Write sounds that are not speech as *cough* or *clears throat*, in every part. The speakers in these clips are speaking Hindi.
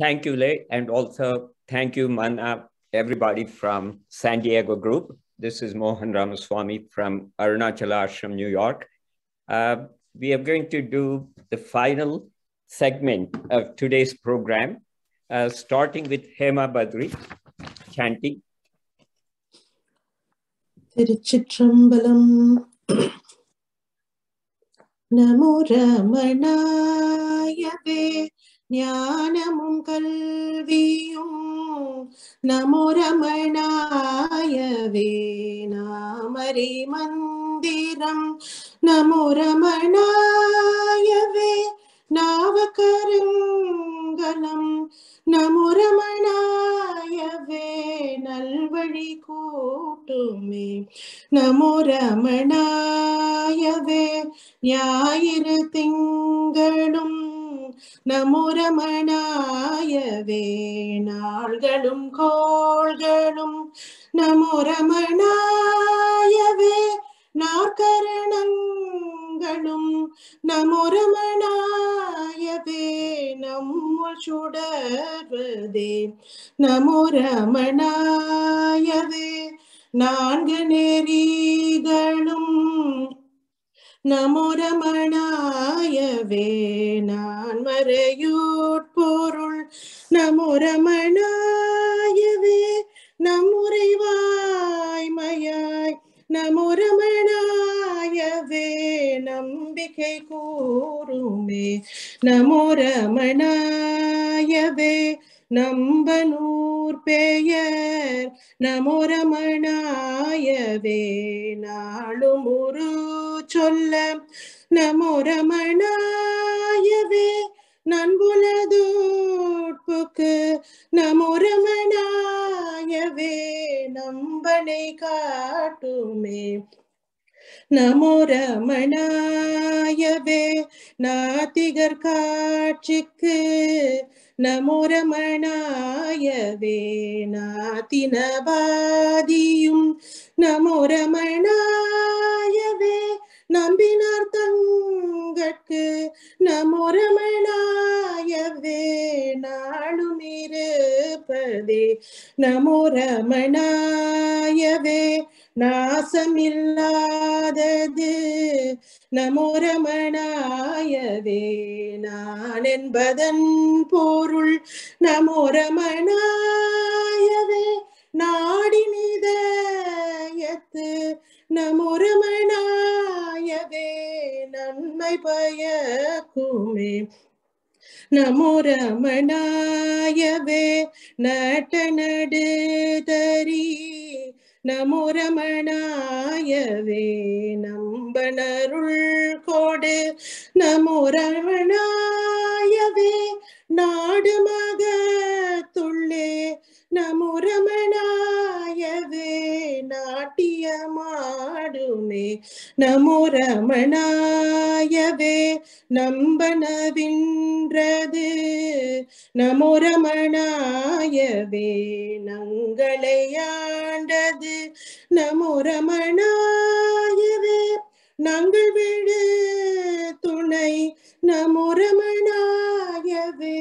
Thank you, Lei, and also thank you, Mana, everybody from San Diego Group. This is Mohan Ramaswamy from Arunachala Ashram, New York. Uh, we are going to do the final segment of today's program, uh, starting with Hema Badri chanting. Tiruchitrambalam Namo Ramanaya ஞானமும் கல்வியும் நமோ ரமணாயவே நாமரி மந்திரம் நமோ ரமணாயவே நாவகருங்கலம் நமோ ரமணாயவே நல்வழி கூட்டுமே நமோ ரமணாயவே ஞாயிறு திங்களும் நமோரமணாயவே நாள்களும் கோள்களும் நமோரமணாயவே நாக்கரணங்களும் நமோரமணாயவே நம்முள் சுடர்வதே. நமோரமணாயவே நான்கு நெறிகளும் நமோ ரமணாயவே நான் மறையூட்பொருள் நமோ ரமணாயவே நம்முறைவாய்மையாய் நமோ ரமணாயவே நம்பிக்கை கூறுமே. நமோ ரமணாயவே நம்பனூர் பெயர் நமோரமணாயவே. நாளும் ஒரு சொல்ல நமோரமணாயவே. நண்புலதோட்புக்கு நமோரமணாயவே. நம்பனை காட்டுமே. நமோ ரமணாயவே நாத்திகர் காட்சிக்கு നമോ രമണായവേ നാത്തിനബാദിയും നമോ രമണായവേ நம்பினார் தங்கட்கு நமோரமணாயவே நாளும் இருப்பதே நமோரமணாயவே நாசமில்லாதது நமோரமணாயவே நான் என்பதன் பொருள் நமோரமணாயவே நாடினிதயத்து நமோரமணாயவே நன்மை பயக்குமே. நமோரமணாயவே நட நடு தரீ நமோ ரமணாயவே நம்பனருள் கோடு நமோ ரமணாயவே நாடு மகத்துள்ளே நமோ ரமணாயவே நாட்டியமாடுமே. நமோ ரமணாயவே நம்பனவின்றது நமோ ரமணாயவே நங்களையாண்டது. நமோ ரமணாயவே நாங்கள் விடு துணை நமோ ரமணாயவே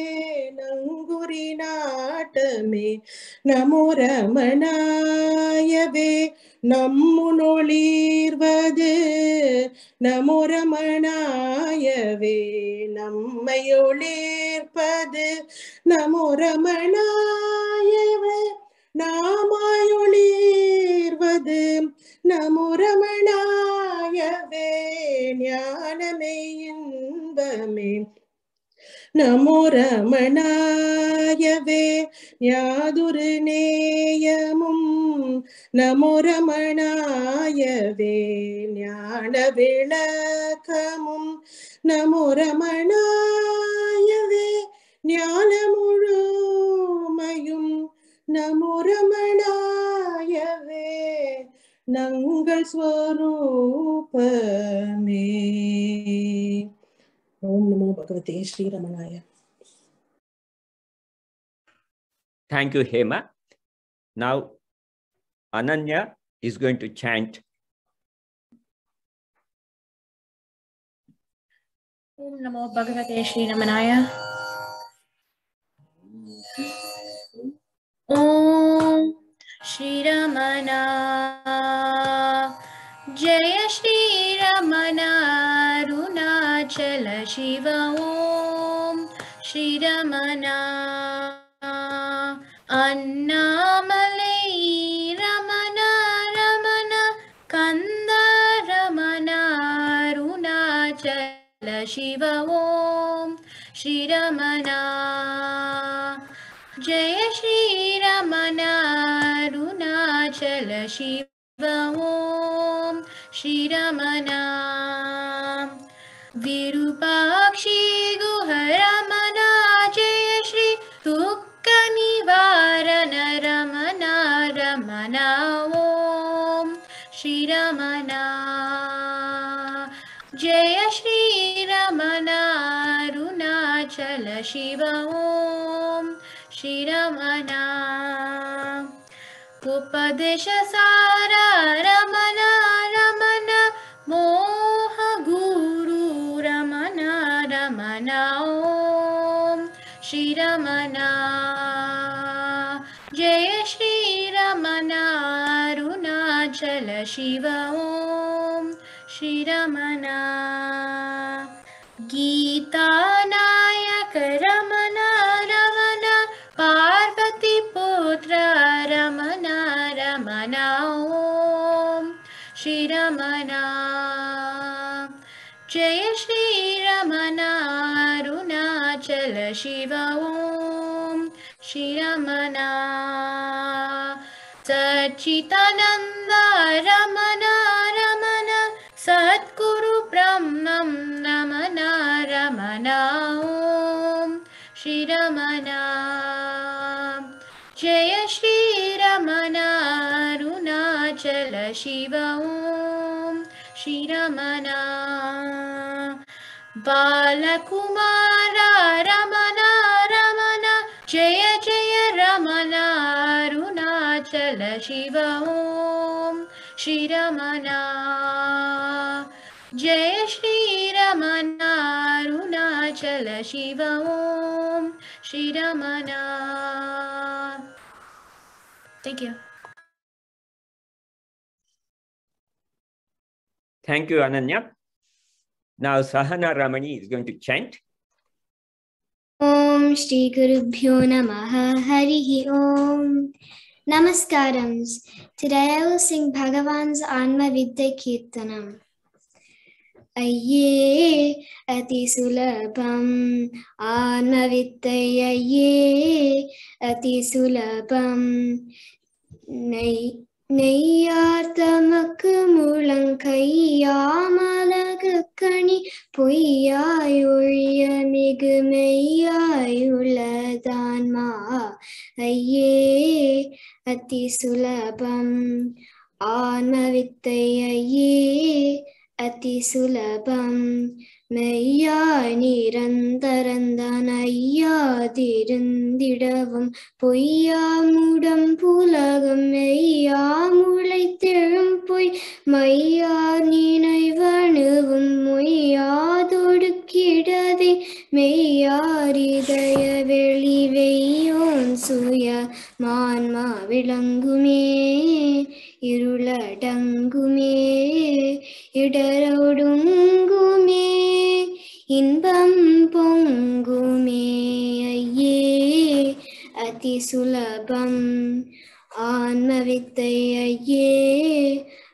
நங்குரி நாட்டமே. நமோ ரமணாயவே நம்முனொளிர்வது. நமோ ரமணாயவே நம்மை நமோ ரமணாயவே நாமாயொளிர்வது. நமோ ரமணாயவே ஞானமே இன்பமே நமோ ரமணாயவே யாதுரு நேயமும் நமோ ரமணாயவே ஞான விளக்கமும் நமோ ரமணாயவே ஞான முழுமையும் நமோ ரமணாயவே நங்கள் ஸ்வரூபமே ஓம் நமோ பகவதே ஸ்ரீரமணாய Thank you, Hema. Now, Ananya is going to chant Om Namo Bhagavate Sri Ramanaya. श्रीरमणा। जय श्रीरमणारुणाचल शिव ॐ श्रीरमणा अन्नामलै रमण रमण कन्दरमणरुणाचलशिव ॐ श्रीरमणा। श्रीरमणारुणाचल शिव। ॐ श्रीरमणा। विरूपाक्षी गुहरमणा। जय श्री दुःखनिवारण रमणा रमणा ॐ श्रीरमणा। जय श्रीरमणारुणाचल शिव ॐ श्रीरमणा उपदेशसारा रमण रमण मोह गुरु रमण ॐ श्रीरमणा जय श्रीरमणारुणाचल शिव ॐ श्रीरमणा श्रीरमणा। जय श्रीरमणारुणाचल शिव ॐ श्रीरमणा। सच्चिदानन्द रमण रमण। सद्गुरु ब्रह्मं रमण रमण ॐ श्रीरमणा शिव ॐ श्रीरमणा बालकुमार रमण रमण जय जय रमणारुणाचल शिव ॐ श्रीरमणा जय श्रीरमणारुणाचल शिव ॐ श्रीरमणा Thank you. Thank you, Ananya. Now Sahana Ramani is going to chant. Om ॐ श्रीगुरुभ्यो नमः हरिः ॐ Namaskar. Today I will sing Bhagavan's Anmavidya Kirtanam. Ayye ati sulabham Anmavidyayye ati Neyyar தமக்கு முழங்கையாமலகு கனி பொய்யாயொழிய மிகு மெய்யாயுள்ளதான்மா. ஐயே அதி சுலபம் ஆன்மவித்தை ஐயே அதி சுலபம் மெய்யாய் நிரந்தரந்தனையாதிருந்திடவும் பொய்யாமுடம் புலகம் மெய்யாமுளைத்தெழும் பொய். மையார் நினைவணுவும் மொய்யாதொடுக்கிடதே மெய்யாரிதய வெளி வெய்யோன் சுய மான்மா விளங்குமே இருளடங்குமே. இடரொடுங்குமே இன்பம் பொங்குமே ஐயே. அதி சுலபம் ஆன்மவித்தை ஐயே.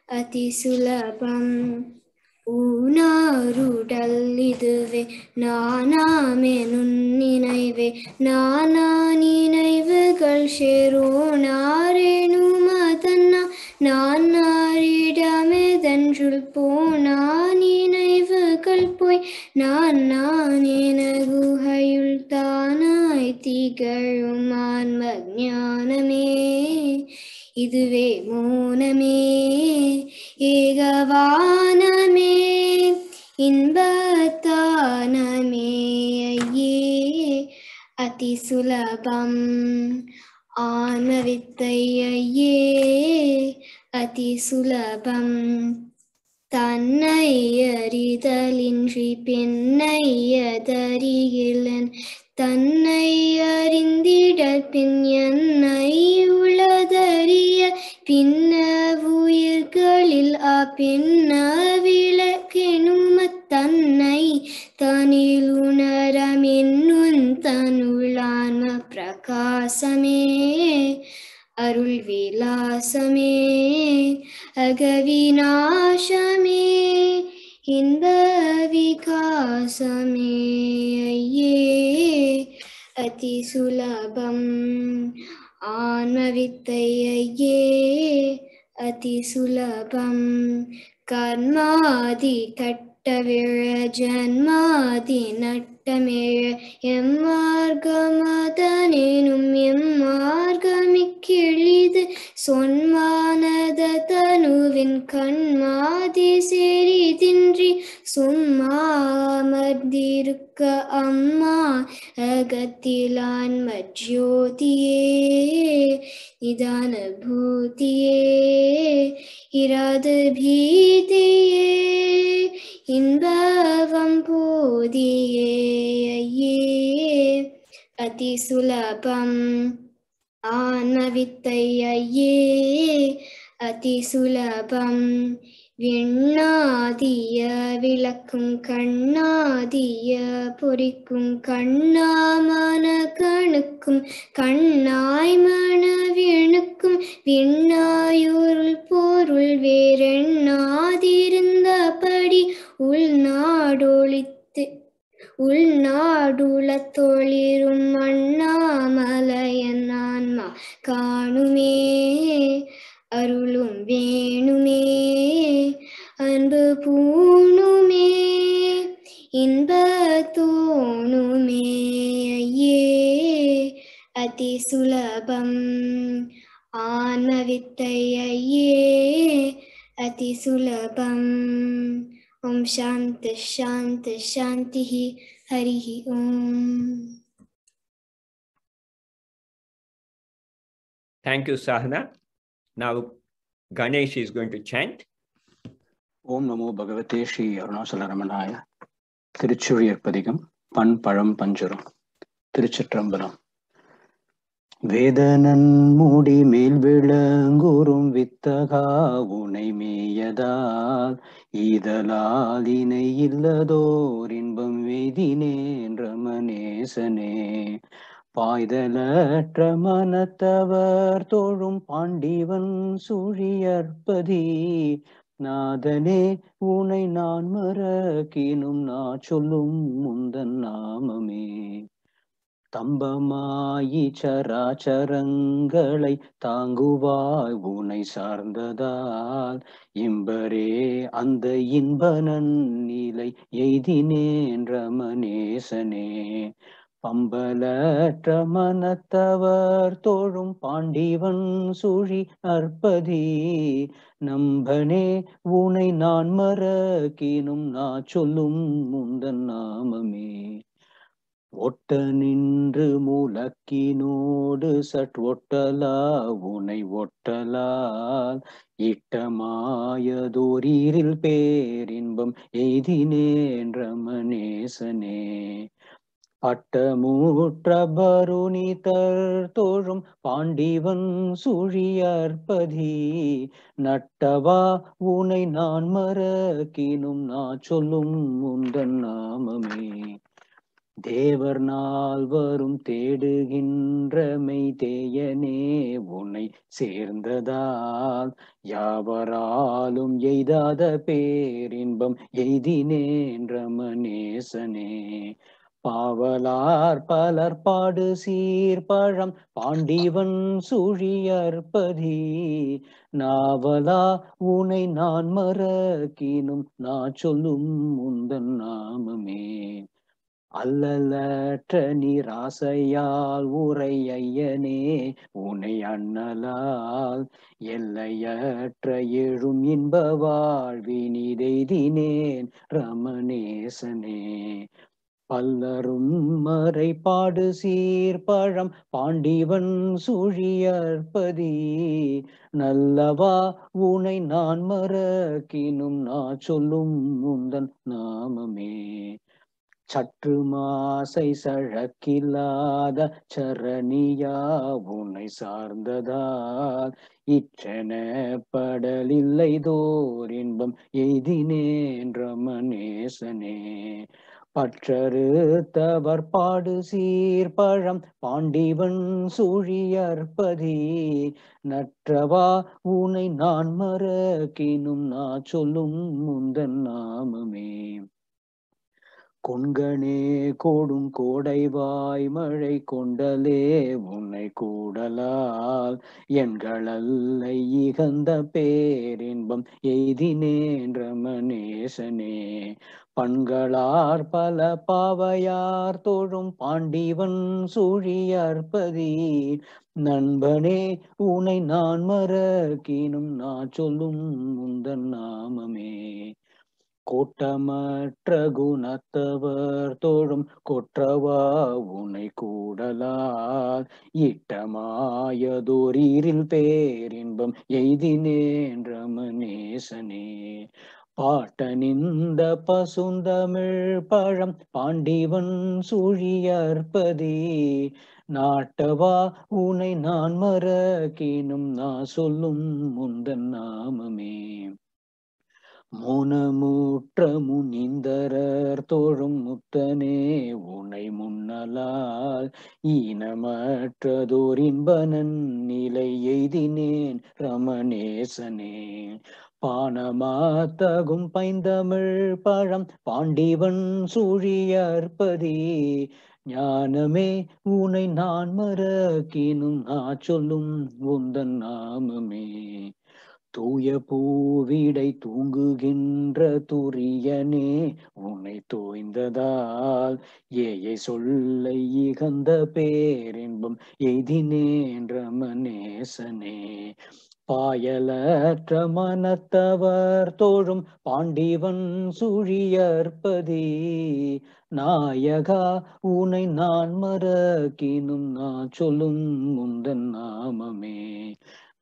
அதி சுலபம் ஊனாருடல் இதுவே நானாமெனும் நினைவே நானா நினைவுகள் சேரோனாரேனும் அதன்னா நான் நாரிடமெதன்றுள் போனான் நினைவுகள் போய் நான் நான் என குகையுள் தானாய் திகழும் ஆன்ம ஞானமே இதுவே மோனமே ஏகவானமே இன்பத்தானமே ஐயே. அதி சுலபம் ஆனவித்தையே அதி சுலபம். தன்னை அறிதலின்றி பெண்ணை அதறிகிலன் தன்னை அறிந்திட பின் என்னை உளதறிய. பின்ன உயிர்களில் அப்பின்ன விளக்கெனும தன்னை தனிலுணரமின்னுன் தனுளான்ம பிரகாசமே அருள் விலாசமே அகவிநாசமே இன்ப விகாசமே ஐயே அதி சுலபம் ஆன்மவித்தை ஐயே அதி சுலபம் கர்மாதி கட்டவிழ ஜன்மாதி நட்டமிழ எம்மார்கமதனேனும் எம்மார்கமிக்கிழிது சொன்மானத தனுவின் கண்மாதி சேரி தின்றி சும்மா அமர்ந்திருக்க அம்மா அகத்திலான் மஜ்யோதியே நிதான பூதியே இராத பீதியே இன்பவம் போதியே ஐயே அதி சுலபம் ஆன்மவித்தை ஐயே அதி சுலபம் எண்ணாதிய விளக்கும் கண்ணாதிய பொறிக்கும் கண்ணாமன கணுக்கும் கண்ணாய் மனவிணுக்கும் விண்ணாயுருள் பொருள் வேறெண்ணாதிருந்தபடி உள்நாடொழித்து உள்நாடுல தொழிரும் அண்ணாமலையன் ஆன்மா காணுமே அருளும் வேணுமே. அன்பு பூணுமே இன்ப தோணுமே ஐயே அதி சுலபம் ஆன்மவித்தை ஐயே அதி சுலபம் ஓம் சாந்தி சாந்தி சாந்தி ஹரி ஓம் Thank you, Sahana. Now, Ganesh is going to chant. ஓம் நமோ பகவதே ஸ்ரீ அருணாசல ரமணாய. திருச்சுழியர் பதிகம் பண் பழம் பஞ்சுரம் திருச்சிற்றம்பலம். வேதனன் மூடி மேல் விளங்குறும் வித்தகா உனை மேயதால் ஈதலால் இணை இல்லதோர் இன்பம் வேதினேன் ரமணேசனே. பாய்தலற்ற மனத்தவர் தோழும் பாண்டிவன் சுழியற்பதி நாதனே உனை நான் மறக்கினும் நான் சொல்லும் முந்தன் நாமமே. தம்பமாயி சராச்சரங்களை தாங்குவாய் உனை சார்ந்ததால். இம்பரே அந்த இன்பனன் நிலை எய்தினேன் ரமணேசனே. பம்பலற்ற மனத்தவர் தோழும் பாண்டிவன் சுழி அற்பதி. நம்பனே உனை நான் மறக்கினும் நா சொல்லும் முந்தன் நாமமே. ஒட்ட நின்று மூலக்கினோடு சற்றொட்டலா உனை ஒட்டலால் இட்டமாயதோரீரில் பேரின்பம் எய்தினேன் ரமணேசனே. பட்டமூற்ற தோழும் பாண்டிவன் சுழியற்பதி. நட்டவா உனை நான் மறக்கினும் நான் சொல்லும் உந்தன் நாமமே. தேவர் நால்வரும் தேடுகின்ற மெய்தேயனே உன்னை சேர்ந்ததால் யாவராலும் எய்தாத பேரின்பம் எய்தினேன் ரமணேசனே. பாவலார் பலர் பாடு சீர்பழம் பாண்டிவன் சுழியற்பதி நாவலா உனை நான் மறக்கினும் நான் சொல்லும் முந்தன் நாமமே. அல்லலற்ற நீராசையால் உரை ஐயனே உனை அண்ணலால் எல்லையற்ற எழும் இன்ப வாழ்வினிதெய்தினேன் ரமணேசனே. பல்லரும் மறைபாடு சீர்பழம் பாண்டிவன் சுழியற்பதி நல்லவா உனை நான் மறக்கினும் நான் சொல்லும் முந்தன் நாமமே. சற்று மாசை சழக்கில்லாத சரணியா உன்னை சார்ந்ததால். இற்றென படலில்லை தோர் இன்பம் எய்தினேன் ரமணேசனே. பற்றறுத்தவர் பாடு சீர்பழம் பாண்டிவன் சூழியற்பதி. நற்றவா உனை நான் மறக்கினும் நான் சொல்லும் முந்தன் நாமமே. கொண்கனே கோடும் கோடைவாய் மழை கொண்டலே உன்னை கூடலால். எண்களல்ல இகந்த பேரின்பம் எய்தினேன்றமணேசனே பண்களார் பல பாவையார் தோழும் பாண்டிவன் சூழியற்பதி நண்பனே உனை நான் மறக்கினும் நான் சொல்லும் முந்தன் நாமமே. கோட்டமற்ற குணத்தவர் தோழும் கொற்றவா உனை கூடலால் இட்டமாயதோரீரில் பேரின்பம் எய்தினேன்றமநேசனே பாட்டனிந்த பசுந்தமிழ் பழம் பாண்டிவன் சூழியற்பதி. நாட்டவா உனை நான் மறக்கினும் நான் சொல்லும் முந்தன் நாமமே. மோனமுற்ற முனிந்தரர் தோழும் முத்தனே உனை முன்னலால் ஈனமற்றதோரின்பனன் நிலை எய்தினேன் ரமணேசனே. பானமாத்தகும் பைந்தமிழ் பழம் பாண்டிவன் சூழியற்பதி ஞானமே உனை நான் மறக்கினும் நான் சொல்லும் உந்தன் நாமமே. தூய பூவிடை தூங்குகின்ற துரியனே உன்னை தோய்ந்ததால் ஏயை சொல்லை இகந்த பேரின்பம் எய்தினேன்ற மனேசனே பாயலற்ற மனத்தவர் தோழும் பாண்டிவன் சுழியற்பதி நாயகா உனை நான் மறக்கினும் நான் சொல்லும் முந்தன் நாமமே.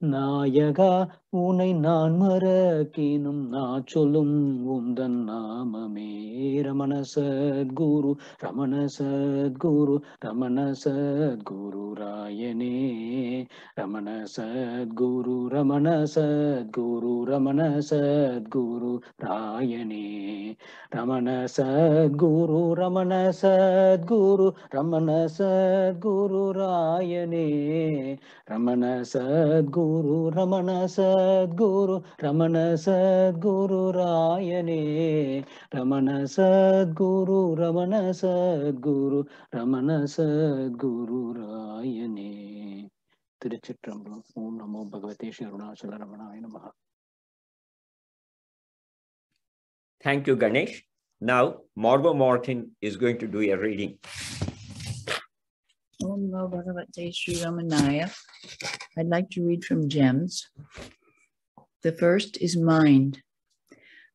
நாயகா உனை நான் மறக்கினும். நான் சொல்லும் உந்தன் நாமமே. ரமண சத்குரு ரமண சத்குரு ரமண சத்குரு ராயனே. ரமண சத்குரு ரமண சத்குரு ரமண சத்குரு ராயனே. ரமண சத்குரு ரமண சத்குரு ரமண சத்குரு ராயனே. ரமண சத்குரு ரமண சத்குரு ரமண சத்குரு ராயனே ரமண சத்குரு ரமண சத்குரு ரமண சத்குரு ராயனே திருச்சிற்றம்பலம் ஓம் நமோ பகவதே ஸ்ரீ அருணாச்சல ரமணாய நமஹ Thank you, Ganesh. Now, Margot Martin is going to do a reading. Namo Bhagavate Sri Ramanaya. I'd like to read from Gems. The first is mind.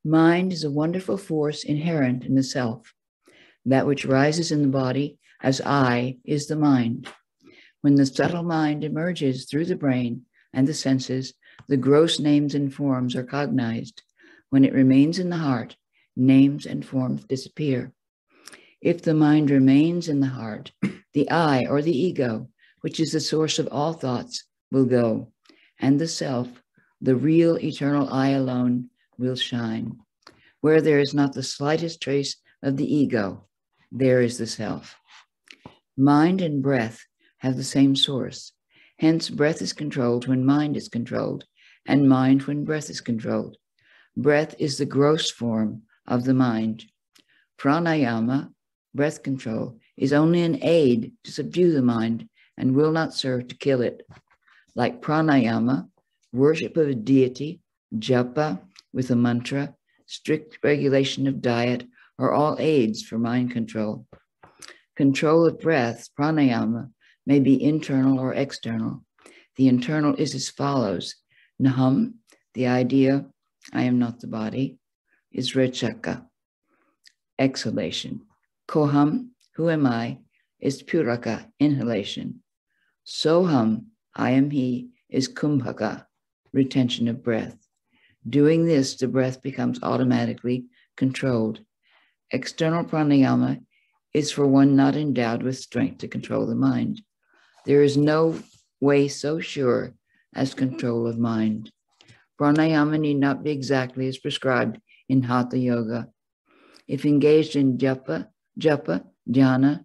Mind is a wonderful force inherent in the self. That which rises in the body as I is the mind. When the subtle mind emerges through the brain and the senses, the gross names and forms are cognized. When it remains in the heart, names and forms disappear. If the mind remains in the heart, *clears throat* the I or the ego, which is the source of all thoughts, will go, and the self, the real eternal I alone, will shine. Where there is not the slightest trace of the ego, there is the self. Mind and breath have the same source. Hence, breath is controlled when mind is controlled, and mind when breath is controlled. Breath is the gross form of the mind. Pranayama, breath control, is only an aid to subdue the mind and will not serve to kill it. Like pranayama, worship of a deity, japa with a mantra, strict regulation of diet are all aids for mind control. Control of breath, pranayama, may be internal or external. The internal is as follows Naham, the idea, I am not the body, is rechaka, exhalation. Koham, who am I, is puraka, inhalation. Soham, I am he, is kumbhaka, retention of breath. Doing this, the breath becomes automatically controlled. External pranayama is for one not endowed with strength to control the mind. There is no way so sure as control of mind. Pranayama need not be exactly as prescribed in Hatha Yoga. If engaged in japa, japa, dhyana,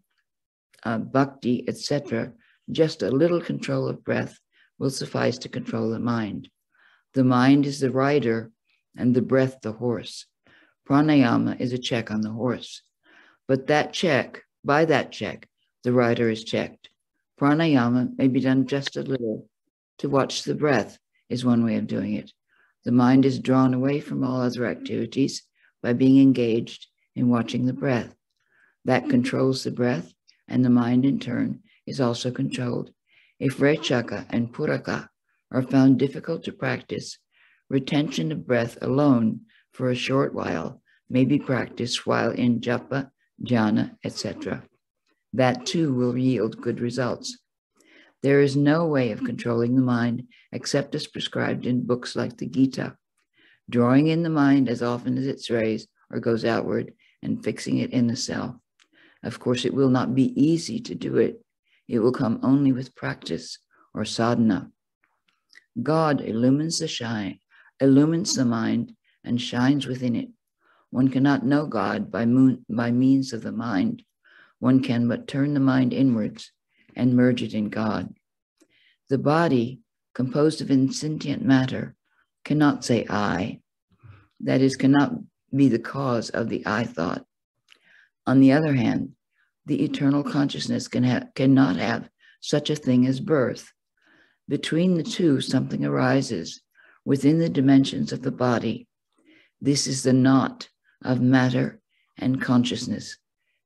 uh, bhakti, etc., just a little control of breath will suffice to control the mind. The mind is the rider and the breath the horse. Pranayama is a check on the horse. But that check, by that check, the rider is checked. Pranayama may be done just a little. To watch the breath is one way of doing it. The mind is drawn away from all other activities by being engaged in watching the breath. That mm-hmm. controls the breath, and the mind in turn is also controlled. If rechaka and puraka are found difficult to practice, retention of breath alone for a short while may be practiced while in japa, jhana, etc. That too will yield good results. There is no way of controlling the mind except as prescribed in books like the Gita. Drawing in the mind as often as it strays or goes outward and fixing it in the self. Of course, it will not be easy to do it. It will come only with practice or sadhana. God illumines the shine, illumines the mind and shines within it. One cannot know God by, moon, by means of the mind. One can but turn the mind inwards and merge it in God. The body, composed of insentient matter, cannot say I, that is, cannot be the cause of the I thought. On the other hand, the eternal consciousness can ha- cannot have such a thing as birth. Between the two, something arises within the dimensions of the body. This is the knot of matter and consciousness,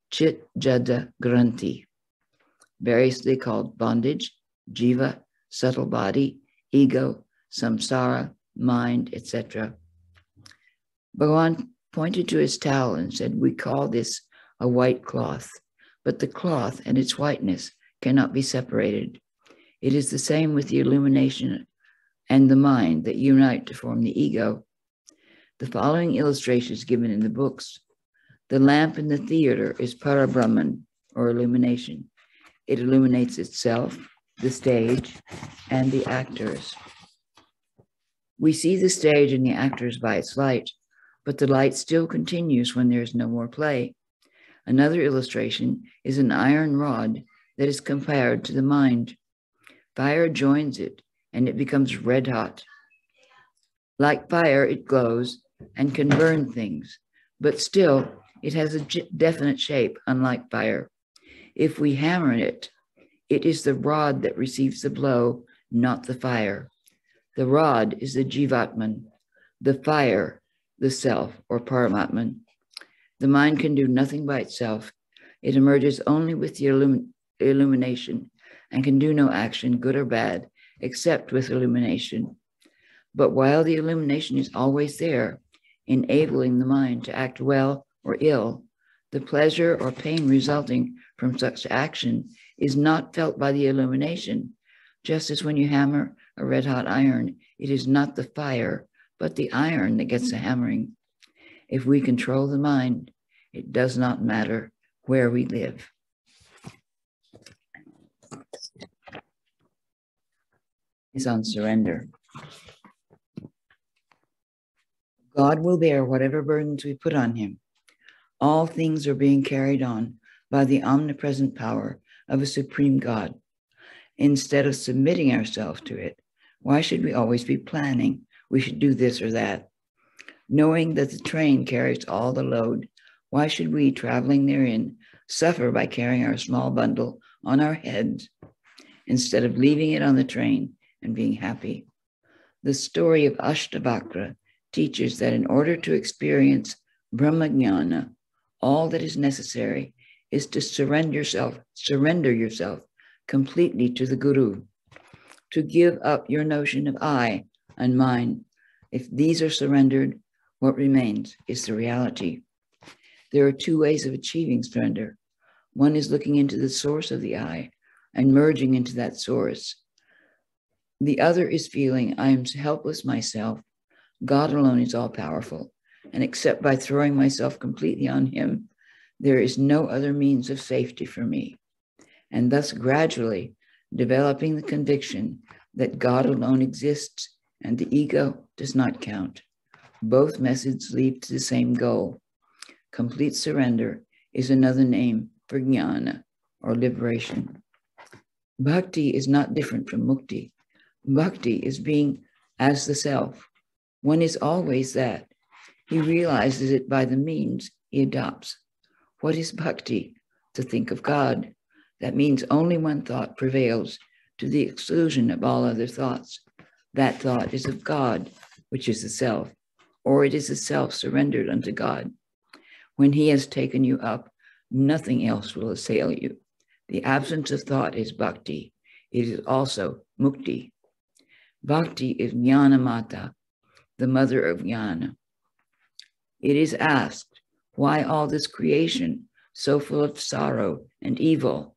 chit jada granti, variously called bondage, jiva, subtle body, ego, samsara, mind, etc. Bhagavan pointed to his towel and said, We call this a white cloth, but the cloth and its whiteness cannot be separated. It is the same with the illumination and the mind that unite to form the ego. The following illustration is given in the books. The lamp in the theater is Parabrahman, or illumination. It illuminates itself, the stage, and the actors. We see the stage and the actors by its light, but the light still continues when there is no more play. Another illustration is an iron rod that is compared to the mind. Fire joins it and it becomes red hot. Like fire, it glows and can burn things, but still it has a definite shape, unlike fire. If we hammer it, it is the rod that receives the blow, not the fire. The rod is the jivatman, the fire, the self, or paramatman. The mind can do nothing by itself. It emerges only with the illum- illumination and can do no action, good or bad, except with illumination. But while the illumination is always there, enabling the mind to act well or ill, the pleasure or pain resulting from such action is not felt by the illumination. Just as when you hammer a red hot iron, it is not the fire, but the iron that gets the hammering. If we control the mind, it does not matter where we live. Is on surrender. God will bear whatever burdens we put on him. All things are being carried on by the omnipresent power of a supreme God. Instead of submitting ourselves to it, why should we always be planning we should do this or that? Knowing that the train carries all the load, why should we, traveling therein, suffer by carrying our small bundle on our heads instead of leaving it on the train and being happy? The story of Ashtavakra teaches that in order to experience Brahmajnana, all that is necessary is to surrender yourself, surrender yourself completely to the Guru, to give up your notion of I and mine. If these are surrendered, what remains is the reality. There are two ways of achieving surrender. One is looking into the source of the I and merging into that source. The other is feeling I am helpless myself. God alone is all powerful. And except by throwing myself completely on Him, there is no other means of safety for me. And thus, gradually developing the conviction that God alone exists and the ego does not count. Both methods lead to the same goal complete surrender is another name for jnana or liberation. Bhakti is not different from mukti. Bhakti is being as the self. One is always that. He realizes it by the means he adopts. What is bhakti? To think of God. That means only one thought prevails to the exclusion of all other thoughts. That thought is of God, which is the self, or it is the self surrendered unto God. When he has taken you up, nothing else will assail you. The absence of thought is bhakti. It is also mukti. Bhakti is jnana mata, the mother of jnana. It is asked, why all this creation so full of sorrow and evil?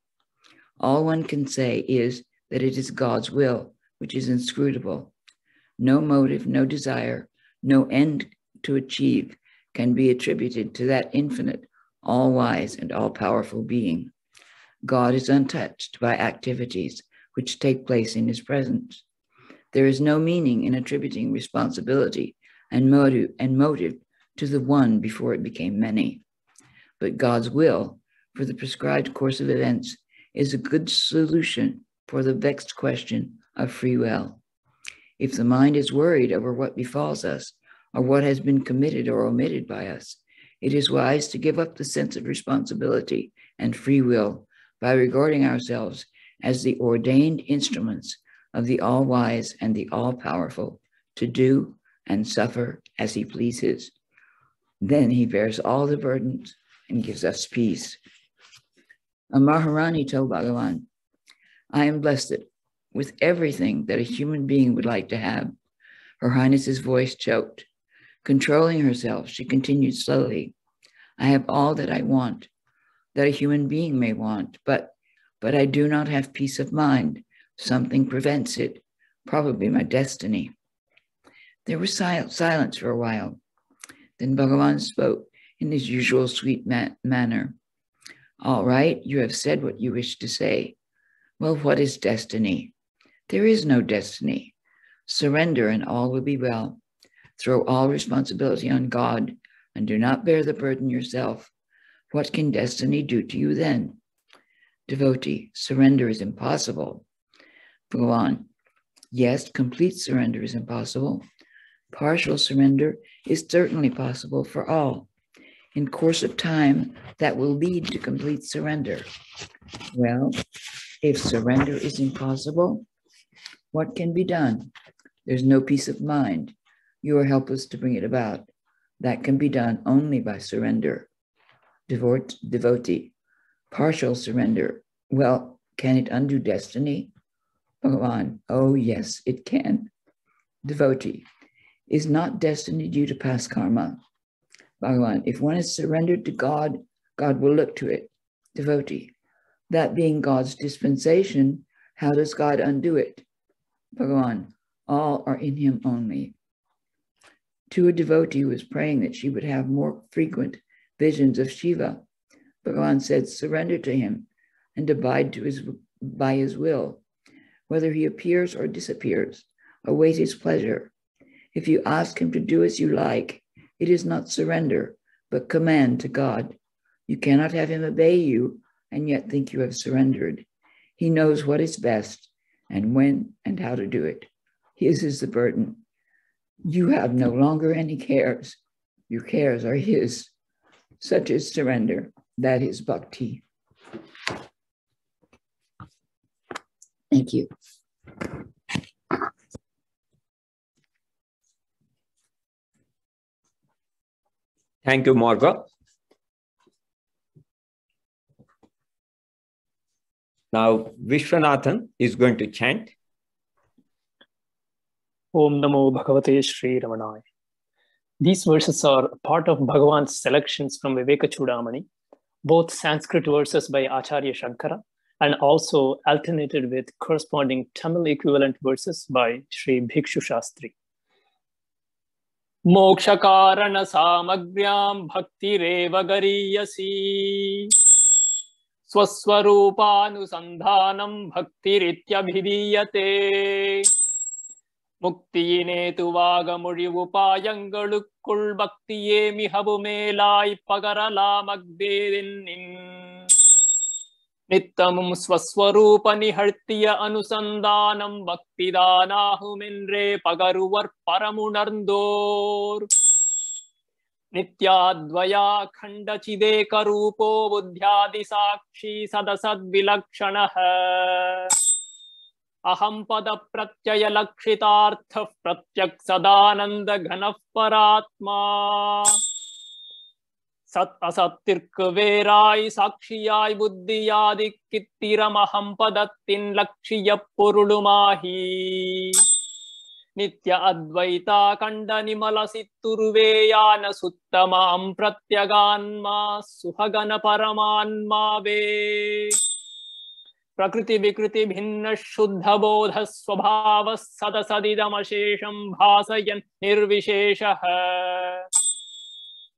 All one can say is that it is God's will, which is inscrutable. No motive, no desire, no end to achieve can be attributed to that infinite, all wise, and all powerful being. God is untouched by activities which take place in his presence. There is no meaning in attributing responsibility and motive, and motive to the one before it became many. But God's will for the prescribed course of events is a good solution for the vexed question of free will. If the mind is worried over what befalls us or what has been committed or omitted by us, it is wise to give up the sense of responsibility and free will by regarding ourselves as the ordained instruments of the all wise and the all powerful to do and suffer as he pleases. Then he bears all the burdens and gives us peace. A Maharani told Bhagavan, I am blessed with everything that a human being would like to have. Her Highness's voice choked. Controlling herself, she continued slowly, I have all that I want, that a human being may want, but but I do not have peace of mind. Something prevents it, probably my destiny. There was sil- silence for a while. Then Bhagavan spoke in his usual sweet ma- manner. All right, you have said what you wish to say. Well, what is destiny? There is no destiny. Surrender and all will be well. Throw all responsibility on God and do not bear the burden yourself. What can destiny do to you then? Devotee, surrender is impossible. Go on. yes, complete surrender is impossible. Partial surrender is certainly possible for all. In course of time, that will lead to complete surrender. Well, if surrender is impossible, what can be done? There's no peace of mind. You are helpless to bring it about. That can be done only by surrender. Devote, devotee, partial surrender. Well, can it undo destiny? Bhagavan, oh yes, it can. Devotee, is not destiny due to past karma? Bhagavan, if one is surrendered to God, God will look to it. Devotee, that being God's dispensation, how does God undo it? Bhagavan, all are in him only. To a devotee who was praying that she would have more frequent visions of Shiva, Bhagavan said, surrender to him and abide to his, by his will. Whether he appears or disappears, await his pleasure. If you ask him to do as you like, it is not surrender, but command to God. You cannot have him obey you and yet think you have surrendered. He knows what is best and when and how to do it. His is the burden. You have no longer any cares. Your cares are his. Such is surrender. That is bhakti. Thank you. Thank you, Margot. Now, Vishwanathan is going to chant. Om Namo Bhagavate Sri Ramanaya. These verses are part of Bhagavan's selections from Viveka Chudamani, both Sanskrit verses by Acharya Shankara and also alternated with corresponding Tamil equivalent verses by Sri Bhikshu Shastri. मोक्षकारणसामग्र्यां भक्तिरेव गरीयसी स्वस्वरूपानुसन्धानं भक्तिरित्यभिधीयते முக்தியினே துவாக உபாயங்களுக்குள் பக்தியே மிகவும் மேலாய் பகரலாம் அக்தேதின் நித்தமும் ஸ்வஸ்வரூப நிகழ்த்திய அனுசந்தானம் பக்திதானாகுமென்றே பகருவர் பரமுணர்ந்தோர் नित्याद्वयाखण्डचिदेकरूपो बुद्ध्यादिसाक्षी सदसद्विलक्षणः। अहं पदप्रत्ययलक्षितार्थः प्रत्यक्सदानन्दघनः परात्मा सत् असत्तिर्कवेराय साक्षियाय बुद्धियादिक्कित्तिरमहं पदत्तिन् लक्ष्यपुरुळुमाही नित्य अद्वैताखण्डनिमलसित्तुर्वेयानसुत्तमां प्रत्यगान्मा सुहगनपरमान्मा वे। प्रकृतिविकृतिभिन्नशुद्धबोधस्वभावः सदसदिदमशेषं भासयन् निर्विशेषः।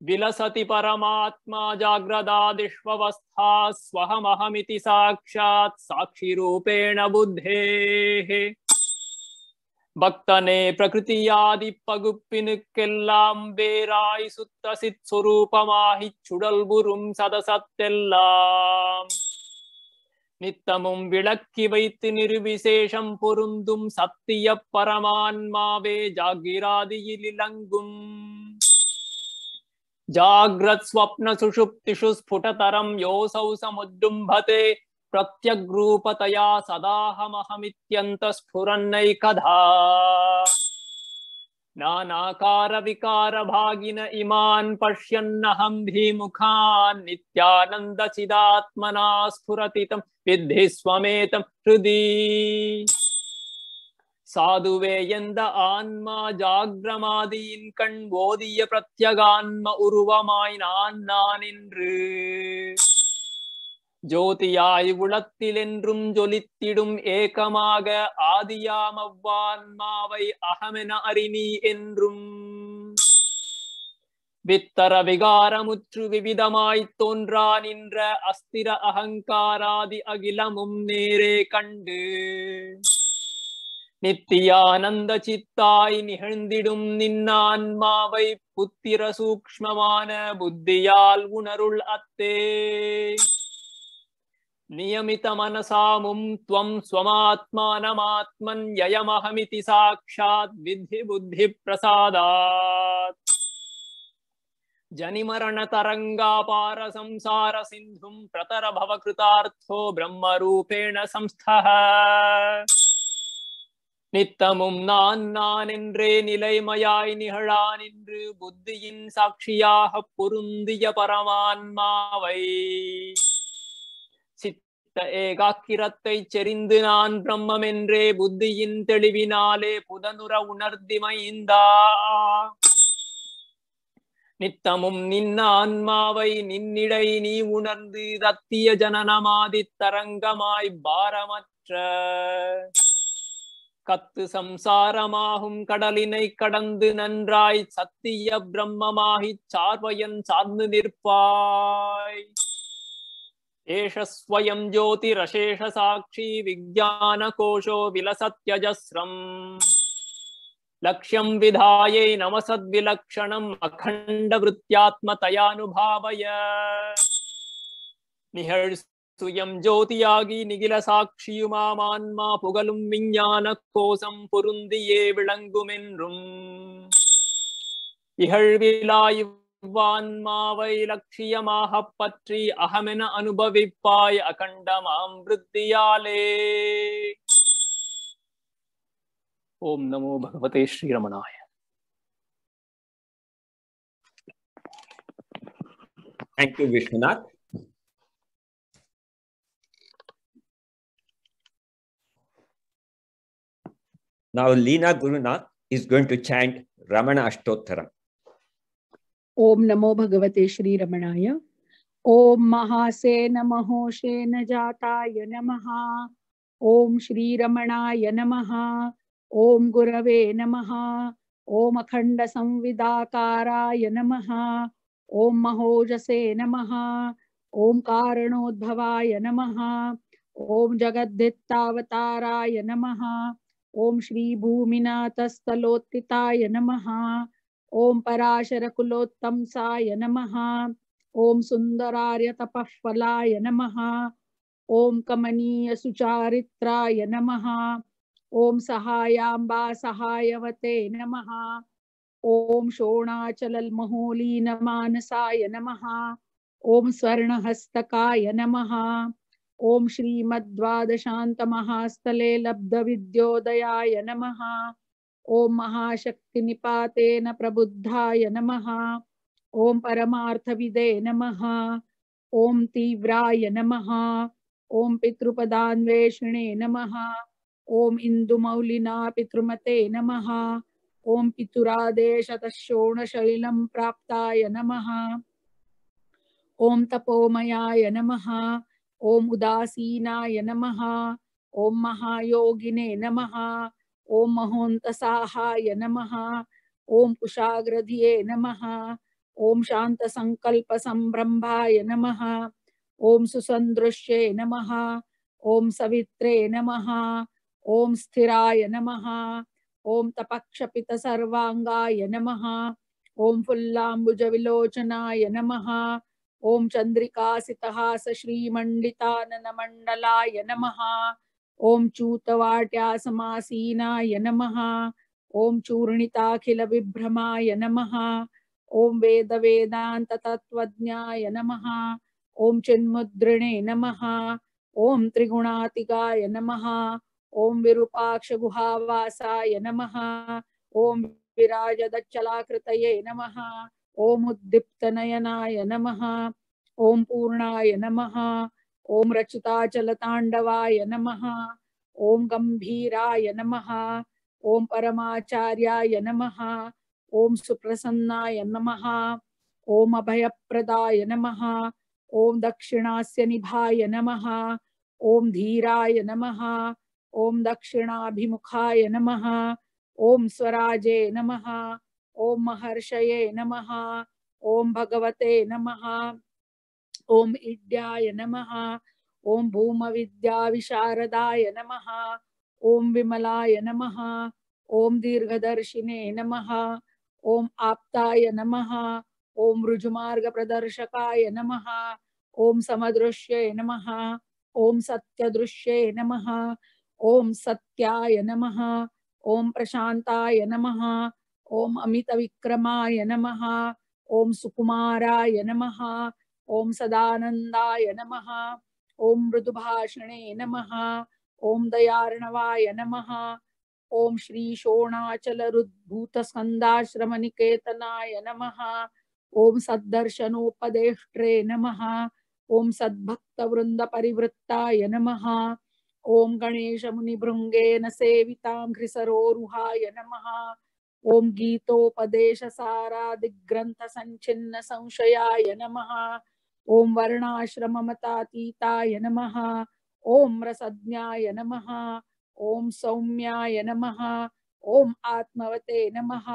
विलसति परमात्मा जाग्रदादिष्वस्था स्वहमहमिति साक्षात् साक्षिरूपेण बुद्धेः। பக்தனே பிரகிருதியாதி பகுப்பினுக்கெல்லாம் வேராய் சுத்தசித் சுரூபமாகி சுடல்புறும் சதசத்தெல்லாம். நித்தமும் விளக்கி வைத்து நிருவிசேஷம் பொருந்தும் சத்திய பரமான்மாவே ஜாகிராதியில் இலங்கும். ஜாகிரத் ஸ்வப்ன சுஷுப்திஷு ஸ்புடதரம் யோசௌ சமுஜும்பதே प्रत्यग्रूपतया सदाहमहमित्यन्तस्फुरन्नैकधा। नानाकारविकारभागिन इमान् पश्यन्नहं भीमुखान् नित्यानन्दचिदात्मना स्फुरति तं विद्धि स्वमेतं हृदि। साधुवेयन्द आन्मा जाग्रमादीन् कण्वोदीय प्रत्यगान्म उर्वमाय्नान्नानिன்று ஜோதியாய் உளத்திலென்றும் ஜொலித்திடும் ஏகமாக ஆதியாம் அவ்வான்மாவை அகமென அறினி என்றும். வித்தர விகாரமுற்று விவிதமாய் தோன்றா நின்ற அஸ்திர அகங்காராதி அகிலமும் நேரே கண்டு. நித்தியானந்த சித்தாய் நிகழ்ந்திடும் நின்னான்மாவை புத்திர சூக்மமான புத்தியால் உணருள் அத்தே. நியமித மனசாமும் துவம் ஸ்வமாத்மானமாத்மன் யயமஹமிதி சாட்சாத் வித்தி புத்தி பிரசாதாத் ஜனிமரண தரங்காபார சம்சார சிந்தும் பிரதர பவ கிருதார்த்தோ பிரம்மரூபேண சம்ஸ்தः நித்தமும் நான் நான் என்றே நிலைமயாய் நிகழா நின்று புத்தியின் சாட்சியாக பொருந்திய பரமான்மாவை சித்த ஏகாக்கிரத்தை செறிந்து நான் பிரம்மம் என்றே புத்தியின் தெளிவினாலே புதனுர உணர்ந்திமைந்தா நித்தமும் நின்ன ஆன்மாவை நின்னிடை நீ உணர்ந்து தத்திய ஜனனமாதி தரங்கமாய் பாரமற்ற. கத்து சம்சாரமாகும் கடலினை கடந்து நன்றாய் சத்திய பிரம்மமாகிச் சார்வயன் சார்ந்து நிற்பாய். एष स्वयं ज्योतिरशेषसाक्षी विज्ञानकोशो विलसत्यजस्रम् लक्ष्यं विधायै नमसद्विलक्षणम् अखण्डवृत्त्यात्मतयानुभावय நிகழ்சுயம் ஜோதியாகி நிகில சாட்சியுமாமான்மா புகழும் விஞ்ஞான கோசம் புருந்தியே விளங்குமென்றும் இகழ்விலாய் वान्मावै लक्ष्यमाह पत्री अहमेन अनुभविपाय ओम नमो भगवते Shri रमणाय thank you Vishwanath Now Leena Gurunath is going to chant Ramana Ashtottaram. ओम नमो भगवते श्री रमणाय ओम महासे महासेन महोशेन जाताय नमः। ओम श्री रमणाय नमः। ओम गुरवे नमः। ओम अखंड संविदाकाराय नमः। ओम महोजसे नमः। ओम कारणोद्भवाय नमः। ओम जगद्धितावताराय नमः। ॐ श्रीभूमिनाथस्थलोत्थिताय नमः। ॐ पराशरकुलोत्तंसाय नमः। ॐ सुन्दरार्यतपःफलाय नमः। ॐ कमनीयसुचारित्राय नमः। ॐ सहायाम्बा सहायवते नमः। ॐ शोणाचलल्महोलीनमानसाय नमः। ॐ स्वर्णहस्तकाय नमः। ॐ श्रीमद्वादशान्तमहास्थले लब्धविद्योदयाय नमः। ॐ महाशक्तिनिपातेन प्रबुद्धाय नमः। ॐ परमार्थविदे नमः। ॐ तीव्राय नमः। ॐ पितृपदान्वेषिणे नमः। ॐ इन्दुमौलिना पितृमते नमः। ॐ पितुरादेशतः शोणशैलं प्राप्ताय नमः। ॐ तपोमयाय नमः। ॐ उदासीनाय नमः। ॐ महायोगिने नमः। ॐ महोन्तसाहाय नमः। ॐ कुशाग्रधिये नमः। ॐ शान्तसङ्कल्पसम्भ्रम्भाय नमः। ॐ सुसन्दृश्ये नमः। ॐ सवित्रे नमः। ॐ स्थिराय नमः। ॐ तपक्षपितसर्वाङ्गाय नमः। ॐ फुल्लाम्बुजविलोचनाय नमः। ॐ चन्द्रिकासितहास श्रीमण्डिताननमण्डलाय नमः। ॐ च्यूतवाट्यासमासीनाय नमः। ॐ चूर्णिताखिलविभ्रमाय नमः। ॐ वेदवेदान्ततत्त्वज्ञाय नमः। ॐ चिन्मुद्रिणे नमः। ॐ त्रिगुणातिगाय नमः। ॐ विरूपाक्षगुहावासाय नमः। ॐ विराजदच्चलाकृतये नमः। ॐ उद्दीप्तनयनाय नमः। ॐ पूर्णाय नमः। ॐ रचिताचलताण्डवाय नमः ॐ गम्भीराय नमः ॐ परमाचार्याय नमः ॐ सुप्रसन्नाय नमः ॐ अभयप्रदाय नमः ॐ दक्षिणास्य निभाय नमः ॐ धीराय नमः ॐ दक्षिणाभिमुखाय नमः ॐ स्वराजे नमः ॐ महर्षये नमः ॐ भगवते नमः ॐ इड्याय नमः ॐ भूमविद्याविशारदाय नमः ॐ विमलाय नमः ॐ दीर्घदर्शिने नमः ॐ आप्ताय नमः ॐ ऋजुमार्गप्रदर्शकाय नमः ॐ समदृश्ये नमः ॐ सत्यदृश्ये नमः ॐ सत्याय नमः ॐ प्रशान्ताय नमः ॐ अमितविक्रमाय नमः ॐ सुकुमाराय नमः ॐ सदानन्दाय नमः। ॐ मृदुभाषणे नमः। ॐ दयार्णवाय नमः। ॐ श्रीशोणाचलरुद्भूतस्कन्दाश्रमनिकेतनाय नमः। ॐ सद्दर्शनोपदेष्ट्रे नमः। ॐ सद्भक्तवृन्दपरिवृत्ताय नमः। ॐ गणेशमुनिभृङ्गेन सेवितां नमः। ॐ गीतोपदेशसारादिग्रन्थसञ्छिन्न संशयाय नमः। ॐ वर्णाश्रममतातीताय नमः ॐ रसज्ञाय नमः ॐ सौम्याय नमः ॐ आत्मवते नमः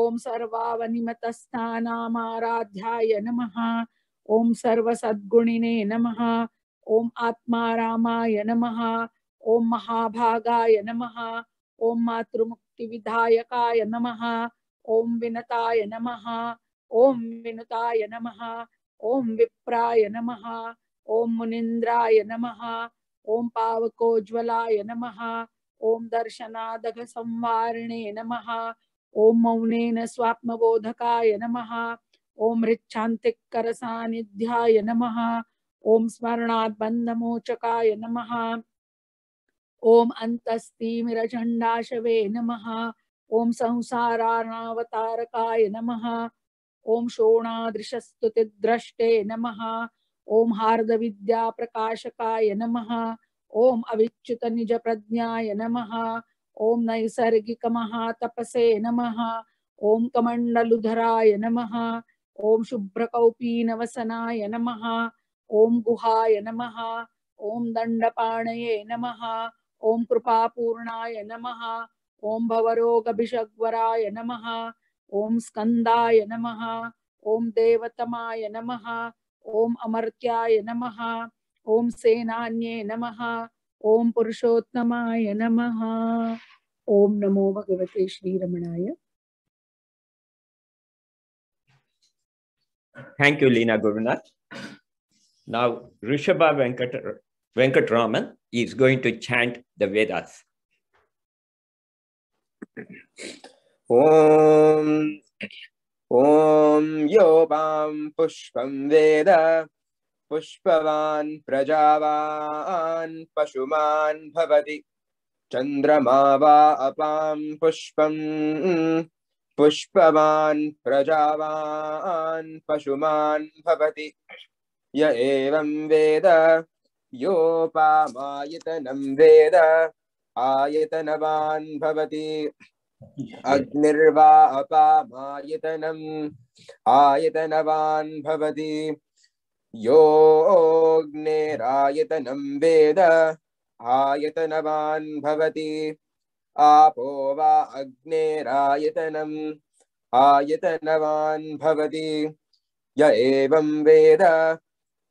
ॐ सर्वावनिमतस्थानामाराध्याय नमः ॐ सर्वसद्गुणिने नमः ॐ आत्मारामाय नमः ॐ महाभागाय नमः ॐ मातृमुक्तिविधायकाय नमः ॐ विनताय नमः ॐ विनुताय नमः ॐ विप्राय नमः ॐ मुनीन्द्राय नमः ॐ पावकोज्ज्वलाय नमः ॐ दर्शनादघसंवारिणे नमः ॐ मौनेन स्वात्मबोधकाय नमः ॐ हृच्छान्तिकरसान्निध्याय नमः ॐ स्मरणात् बन्धमोचकाय नमः ॐ अन्तस्तिमिरचण्डाशवे नमः ॐ संसाराणावतारकाय नमः ॐ शोणादृशस्तुतिद्रष्टे नमः। ॐ हार्दविद्याप्रकाशकाय नमः। ॐ अविच्युतनिजप्रज्ञाय नमः। ॐ नैसर्गिकमहातपसे नमः। ॐ कमण्डलुधराय नमः। ॐ शुभ्रकौपीनवसनाय नमः। ॐ गुहाय नमः। ॐ दण्डपाणये नमः। ॐ कृपापूर्णाय नमः। ॐ भवरोगभिषग्वराय नमः। ॐ स्कन्दाय नमः ॐ देवतमाय नमः ॐ अमर्त्याय नमः ॐ सेनान्ये नमः ॐ पुरुषोत्तमाय नमः ओम नमो भगवते Shri रमणाय Thank you, Leena Gurunath. Now, Rishabha Venkat, Venkatraman is going to chant the Vedas. ॐ ॐ यो वां पुष्पं वेद, पुष्पवान् प्रजावान् पशुमान् भवति। चन्द्रमा वा अपां पुष्पं, पुष्पवान् प्रजावान् पशुमान् भवति। य एवं वेद योपामायतनं वेद, आयतनवान् भवति। अग्निर्वा अपामायतनम् आयतनवान् भवति। वेद आयतनवान् भवति। आपो वा अग्नेरायतनम् आयतनवान् भवति। य एवं वेद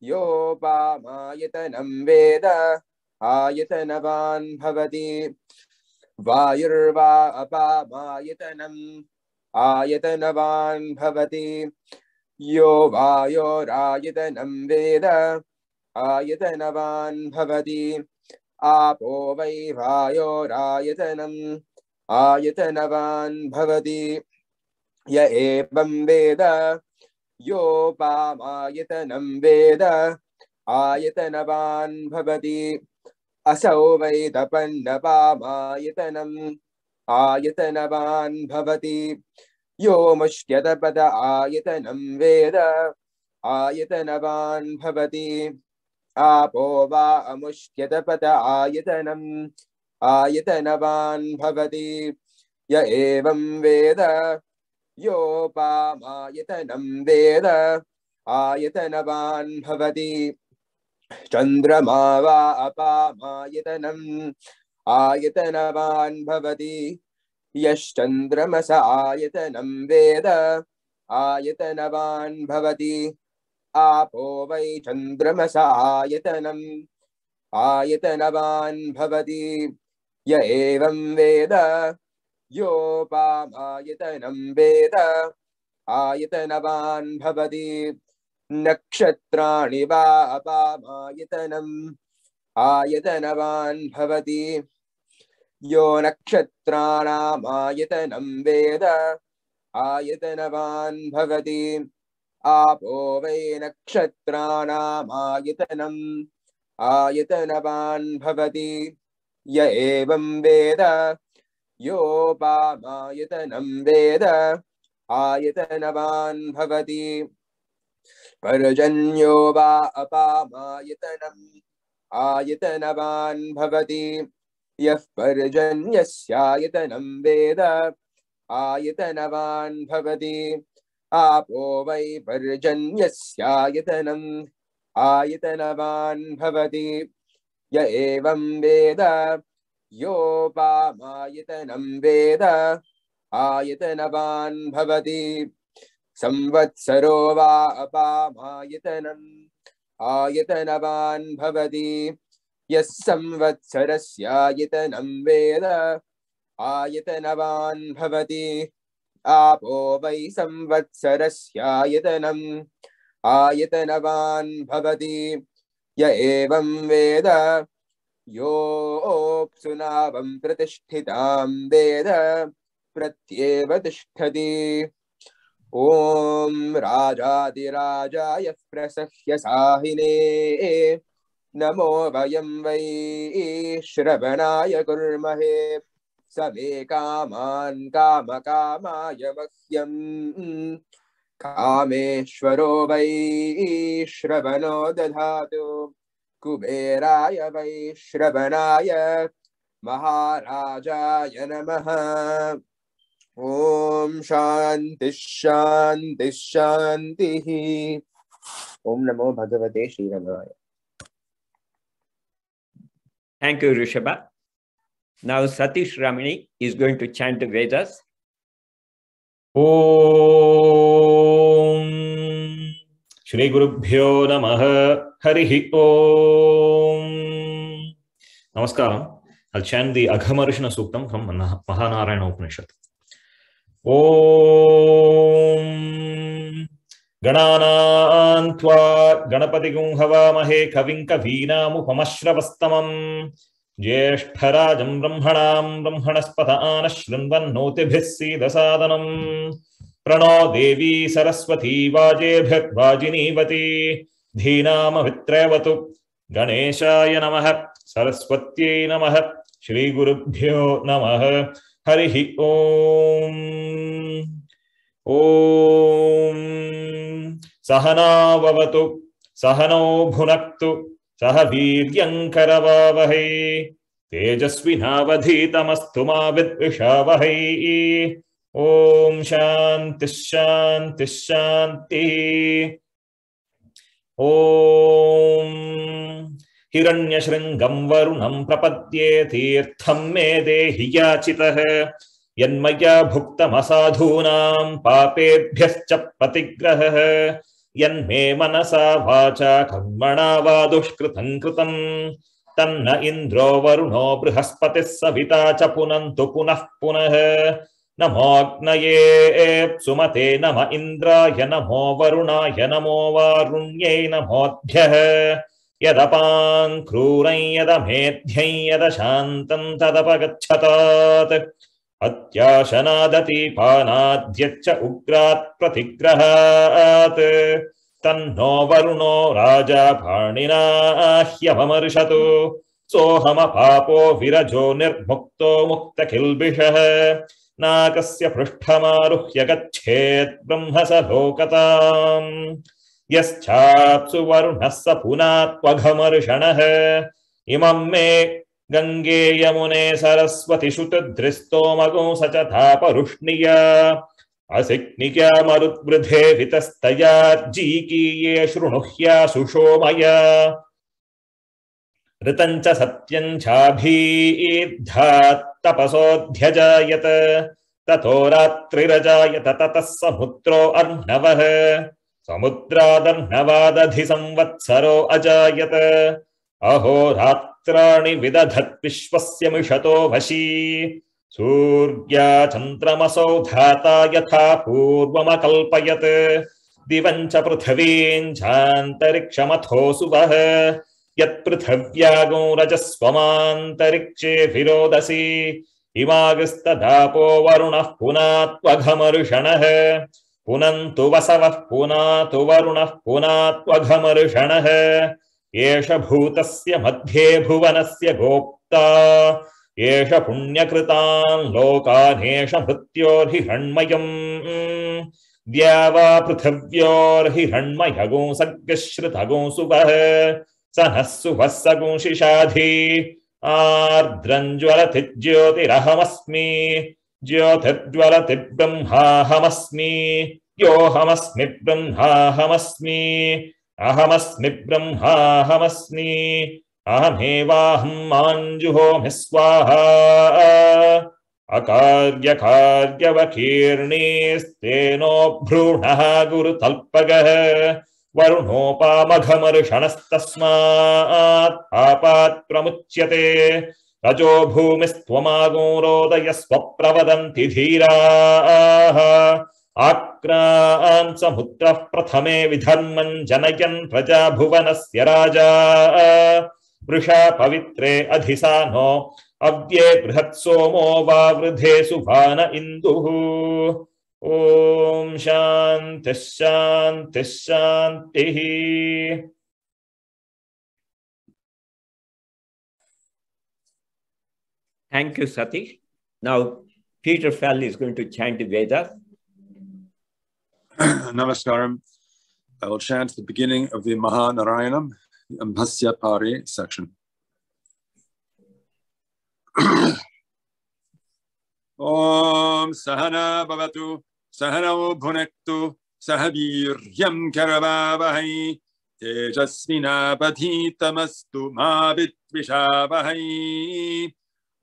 योपामायतनं वेद आयतनवान् भवति। वायुर्वा अपामायतनम् आयतनवान् भवति। यो वायोरायतनं वेद। आयतनवान् भवति। आपो वै वायोरायतनम्। आयतनवान् भवति। य एवं वेद। योपामायतनं वेद। आयतनवान् भवति। असौ वै तपन्नपामायतनम् आयतनवान् भवति। यो मुष्यतपद आयतनं वेद आयतनवान् भवति। आपो वा अमुष्यतपद आयतनम् आयतनवान् भवति। य एवं वेद योपामायतनं वेद आयतनवान् भवति। चन्द्रमा वा अपामायतनम् आयतनवान् भवति। यश्चन्द्रमस आयतनं वेद आयतनवान् आपो वै चन्द्रमस आयतनम् आयतनवान् भवति। य एवं वेद योपामायतनं वेद आयतनवान् नक्षत्राणि वा अपामायतनम्। आयतनवान् भवति। यो नक्षत्राणामायतनं वेद। आयतनवान् भवति। आपो वै नक्षत्राणामायतनम्। आयतनवान् भवति। य एवं वेद। योपामायतनं वेद। आयतनवान् भवति। पर्जन्यो वा अपामायतनम्, आयतनवान् भवति। यः पर्जन्यस्यायतनं वेद, आयतनवान् भवति। आपो वै पर्जन्यस्यायतनम् आयतनवान् भवति। य एवं वेद, योपामायतनं वेद, आयतनवान् भवति। संवत्सरो वा अपामायतनम् आयतनवान् भवति। यः संवत्सरस्यायतनं वेद, आयतनवान् भवति। आपो वै संवत्सरस्यायतनम् आयतनवान् भवति। य एवं वेद, योऽप्सुनावं प्रतिष्ठितां वेद, प्रत्येव तिष्ठति। ॐ राजादिराजाय प्रसह्य साहिने नमो वयं वै श्रवणाय कुर्महे। समे कामान् कामकामाय मह्यम् कामेश्वरो वै श्रवणो दधातु। कुबेराय वै श्रवणाय। महाराजाय नमः। ओम शांति शांति शांति ओम नमो भगवते Shri रमाय thank you Rishabh now Satish Ramani is going to chant the Shri गुरुभ्यो नमः। हरि ओम नमस्कार। I'll chant the Aghamarishana Suktam from Mah- Mahanarayana Om Gananaan Tva Ganapatigum Havamahe Kavin Kavinamupamashravastaman ज्येष्ठराजं ब्रह्मणां ब्रह्मणस्पत आनशृण्वन्नोतिभिः सीदसादनम् प्रणो देवी सरस्वती वाजेभिर्वाजिनीवती धीनामभित्रैवतु गणेशाय नमः सरस्वत्यै नमः श्रीगुरुभ्यो नमः हरिः ॐ ॐ सहनाववतु सहनौ भुनक्तु सह वीर्यङ्करवावहै। तेजस्विनावधीतमस्तु मा विद्विषावहै। ॐ शान्तिः ॐ हिरण्यशृङ्गं वरुणं प्रपद्ये तीर्थं मे देहि याचितः। यन्मया भुक्तमसाधूनां पापेभ्यश्च प्रतिग्रहः। यन्मे मनसा वाचा कर्मणा वा दुष्कृतं कृतं तन्न इन्द्रो वरुणो बृहस्पतिः सविता च पुनन्तु पुनः पुनः। नमोऽग्नये सुमते नम इन्द्राय नमो वरुणाय नमो वारुण्यै नमोऽभ्यः यदपां क्रूरं यदमेध्यं यदशान्तं तदपगच्छतात्। अत्याशनादतीपानाद्यच्च उग्रात् प्रतिग्रहात्। तन्नो वरुणो राजा पाणिना ह्यवमर्शतु सोऽहमपापो विरजो निर्मुक्तो मुक्तकिल्बिषः नाकस्य पृष्ठमारुह्य गच्छेत् ब्रह्मस लोकताम् यश्चाप्सु वरुणः स पुनात्वघमर्षणः इमं मे गङ्गे यमुने सरस्वति श्रुतदृस्तोमगो स च तापरुष्णिया असिक्निक्या मरुद्वृधे वितस्तया जीकीये शृणुह्या सुषोमया ऋतं च सत्यं चाभीद्धात् तपसोऽध्यजायत ततो रात्रिरजायत ततः समुद्रो अर्णवः। समुद्रादर्णवादधिसंवत्सरो अजायत। अहोरात्राणि विदधत् विश्वस्य मिषतो वशी। सूर्या चन्द्रमसौ धाता यथा पूर्वमकल्पयत्। दिवं च पृथिवीं चान्तरिक्षमथोऽसु वः यत्पृथिव्यागो रजस्वमान्तरिक्षे विरोदसि। इमागस्तदापो वरुणः पुनात्वघमर्षणः। पुनन्तु वसवः पुनातु वरुणः पुनात्वघमर्षणः एष भूतस्य मध्ये भुवनस्य गोप्ता। एष पुण्यकृतान् लोकानेष मृत्योर्हिरण्मयम्। द्या वा पृथिव्योर्हिरण्मयगो स नः सुवः सगुंशिषाधि आर्द्रं ज्योतिरहमस्मि ज्योतिर्ज्वलति ब्रह्माहमस्मि योऽहमस्मि ब्रह्माहमस्मि अहमस्मि ब्रह्माहमस्मि अहमेवाहं माञ्जुहोमि स्वाहा। अकार्यकार्यवकीर्णीस्तेनो भ्रूणः गुरुतल्पगः। वरुणोपामघमर्षणस्तस्मात् पापात् प्रमुच्यते। रजो भूमिस्त्वमागो रोदय स्वप्रवदन्ति धीराः। आक्रान् समुद्रः प्रथमे विधर्मं जनयन् प्रजा भुवनस्य राजा। वृषा पवित्रे अधिसानो, अव्ये बृहत् सोमो वृधे सुभान इन्दुः। ॐ शान्तिः शान्तिः शान्तिः। Thank you, Satish. Now, Peter Fell is going to chant the Vedas. *clears throat* Namaskaram. I will chant the beginning of the Mahanarayanam, the Ambhasya Pari section. *clears throat* Om Sahana Bhavatu, Sahana Bhunektu, Sahaviryam Karavavahai, Tejasvina Padhitamastu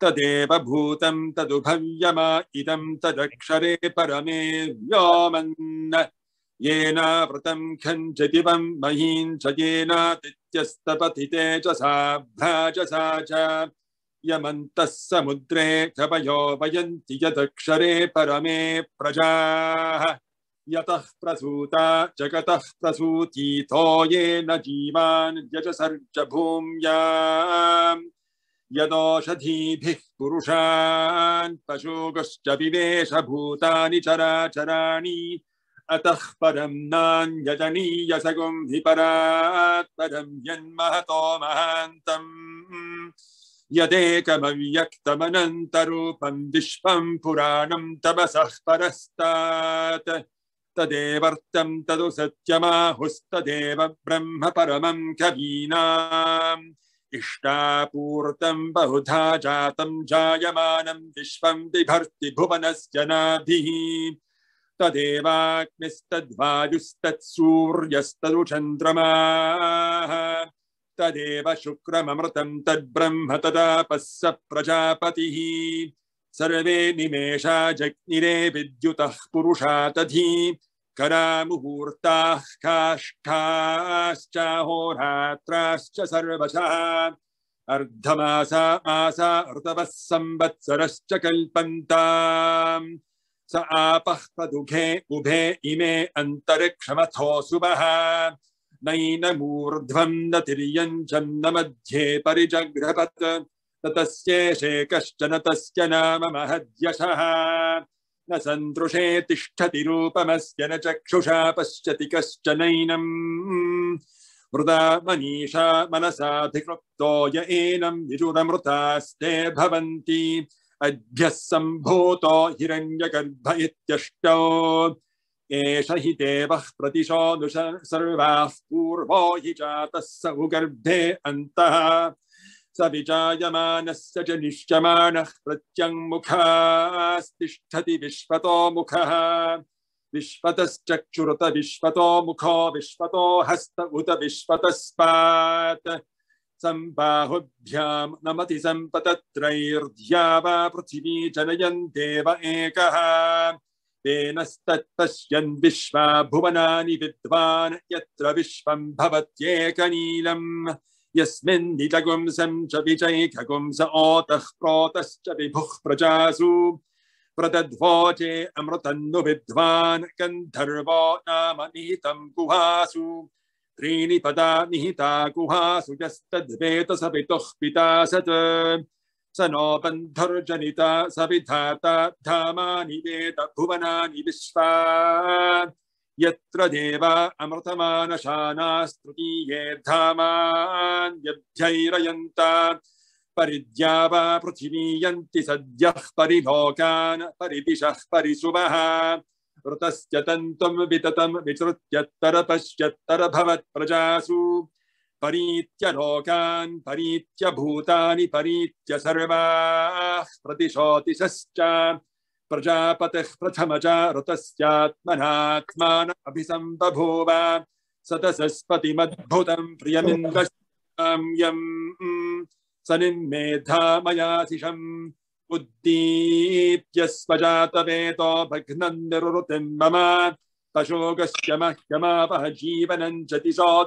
तदेव भूतं तदुभव्यमा, इदं तदक्षरे परमे व्योमन् येनावृतं खञ्चदिवं महीं च तेजसा भ्राजसा च यमन्तः समुद्रे कवयो वयन्ति यदक्षरे परमे प्रजाः। यतः प्रसूता जगतः प्रसूतीतो येन जीवान् व्यजसर्ज भूम्याम् यदोषधीभिः पुरुषान् विवेश चराचराणि, अतः परं नान्यजनीयसगुं हि परात् परं यन्महतो महान्तम्। यदेकमव्यक्तमनन्तरूपं विश्वं पुराणं परस्तात्। तदु सत्यमाहुस्तदेव ब्रह्म परमं कवीनाम्। इष्टापूर्तं बहुधा जातं जायमानं विश्वं बिभर्ति भुवनस्य नाभिः तदेवाग्निस्तद्वायुस्तत्सूर्यस्तदु चन्द्रमाः तदेव शुक्रममृतं तद्ब्रह्म तदापः स सर्वे निमेषा जग्निरे विद्युतः पुरुषा तधी। करामुहूर्ताः काष्ठाश्चाहोरात्राश्च सर्वशः। अर्धमासा मासा ऋतवः संवत्सरश्च कल्पन्ताम्। स आपः प्रदुघे उभे इमे अन्तरिक्षमथो सुवः नैनमूर्ध्वं न तिर्यञ्चं न मध्ये परिजग्रपत् ततस्येषे कश्चन तस्य नाम महद्यशः। न सन्दृशे तिष्ठति रूपमस्य न चक्षुषा पश्यति कश्चनैनम् मृदा मनीषा मनसाधिकृप्तो य एनं विजुरमृतास्ते भवन्ति। अभ्यः सम्भूतो हिरण्यगर्भ इत्यष्टौ। एष हि देवः प्रतिशोदुष सर्वाः पूर्वो हि जातः स उगर्भे अन्तः। स विजायमानस्य च निश्चमानः प्रत्यङ्मुखास्तिष्ठति विश्वतो मुखः विश्वतश्चक्षुरुत विश्वतो मुखो। विश्वतो हस्त उत विश्वतस्पात् सम्बाहुभ्यां नमति सम्पतत्रैर्ध्या वा पृथिवी जनयन् देव एकः। तेनस्तत्पश्यन् विश्वा भुवनानि विद्वान् यत्र विश्वं भवत्येकनीलम्। यस्मिन्नितगुंसं च विचैकगुंस ओतः प्रोतश्च विभुः प्रजासु प्रदध्वोचे अमृतन्नु विद्वान् गन्धर्वो नाम निहितं गुहासु त्रीणि पदा निहिता गुहासु यस्तद्वेत स पितुः पिता सत् स नो बन्धुर्जनिता स विधाता धामानि वेद भुवनानि विश्वा यत्र देवा अमृतमानशानास्तृतीये धामान्यभ्यैरयन्ता परिद्या वा पृथिवी यन्ति सद्यः परिलोकान् परिदिशः परिशुभः। ऋतस्य तन्तुं विततं विसृत्यत्तर प्रजासु परीत्य लोकान्, परीत्य भूतानि, परीत्य सर्वाः प्रतिशोतिशश्च प्रजापतिः प्रथम ऋतस्यात्मनात्मान अभिसम्बभूव सतसस्पतिमद्भुतं प्रियमिन्द्रम् स निन्मेधामयाशिषम् उद्दीप्य स्वजातवेतो भग्नं निरुतिं मम। पशोगस्य मह्यमापः जीवनं च दिशो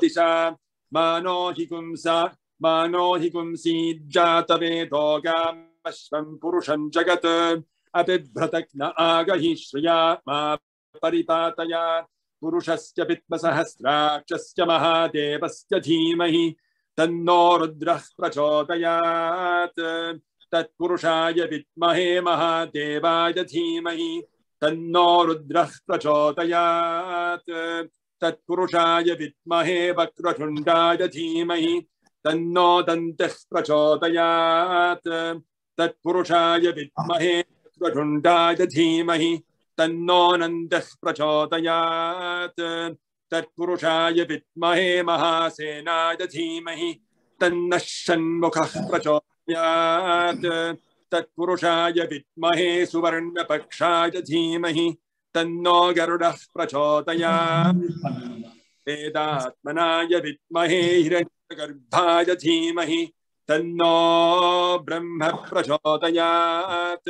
मानो हि पुंसा मानो हि पुंसीज्जातवेदोगामश्वं पुरुषं जगत्। अबिभ्रतक् न पुरुषस्य पित्मसहस्राक्षस्य महादेवस्य धीमहि तन्नो रुद्रः प्रचोदयात्। तत्पुरुषाय विद्महे महादेवाय धीमहि तन्नो रुद्रः प्रचोदयात्। तत्पुरुषाय विद्महे वक्रतुण्डाय धीमहि तन्नो दन्तः प्रचोदयात्। तत्पुरुषाय विद्महे वक्रतुण्डाय धीमहि नन्दः प्रचोदयात् तत्पुरुषाय विद्महे महासेनाय धीमहि तन्नः षण्मुखः प्रचोदयात्। तत्पुरुषाय विद्महे सुवर्णपक्षाय धीमहि, तन्नो गरुडः प्रचोदयात्। वेदात्मनाय विद्महे हिरण्यगर्भाय धीमहि, तन्नो ब्रह्म प्रचोदयात्।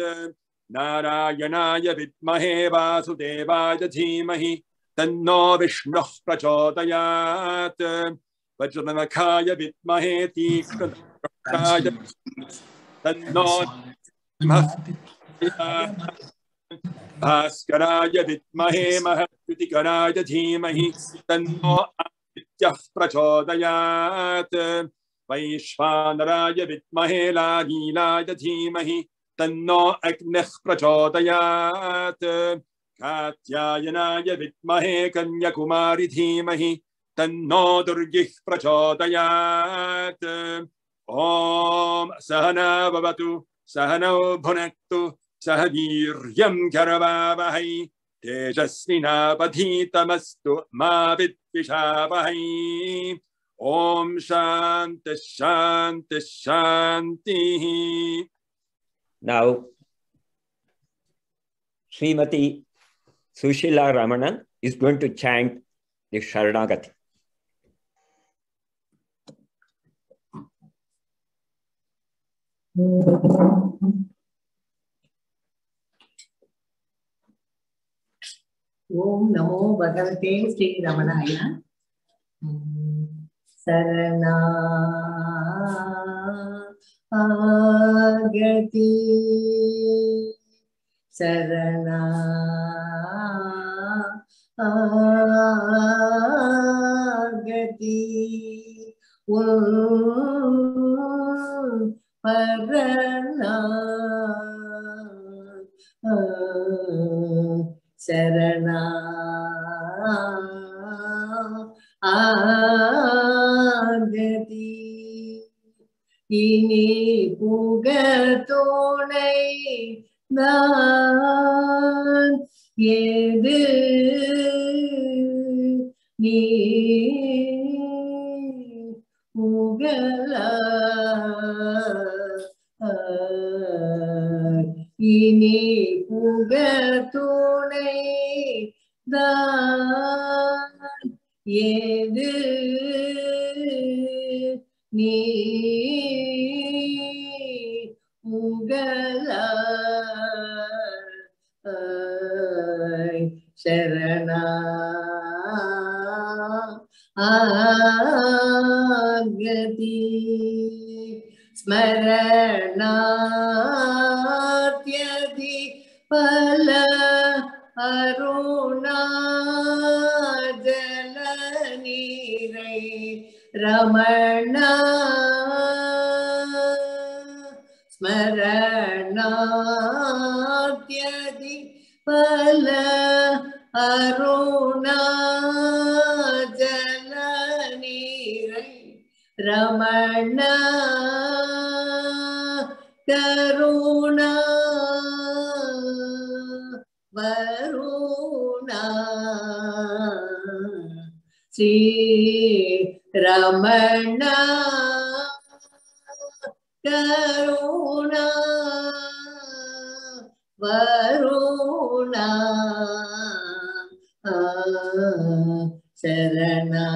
नारायणाय विद्महे वासुदेवाय धीमहि, तन्नो विष्णुः प्रचोदयात्। वज्रनखाय विद्महे तीक्ष्णकाय तन्नो भास्कराय विद्महे महद्युतिकराय धीमहि, तन्नो आदित्यः प्रचोदयात्। वैश्वानराय विद्महे लालीलाय धीमहि तन्नो अग्निः प्रचोदयात्। कात्यायनाय विद्महे कन्याकुमारि धीमहि तन्नो दुर्गिः प्रचोदयात्। ॐ सहना भवतु, सहनौ भुनक्तु, सह वीर्यं करवावहै तेजस्विनापधीतमस्तु मा विद्विषावहै। ॐ शान्तिः शान्तिः शान्तिः। Now, Srimati Sushila Ramanan is going to chant the Sharanagati. ॐ नमो भगवते श्रीरमणाय शरणा आगति शरणा आगति परणा शरणा आगति இனி புகத்தோனை நான் ஏது நீ புகழ இனி புகத்துணை தான் ஏது நீ शरणा। आगति स्मरणा। ரமண கருணா வருணா. ஸ்ரீ ரமண கருணா வருணா. சரணா.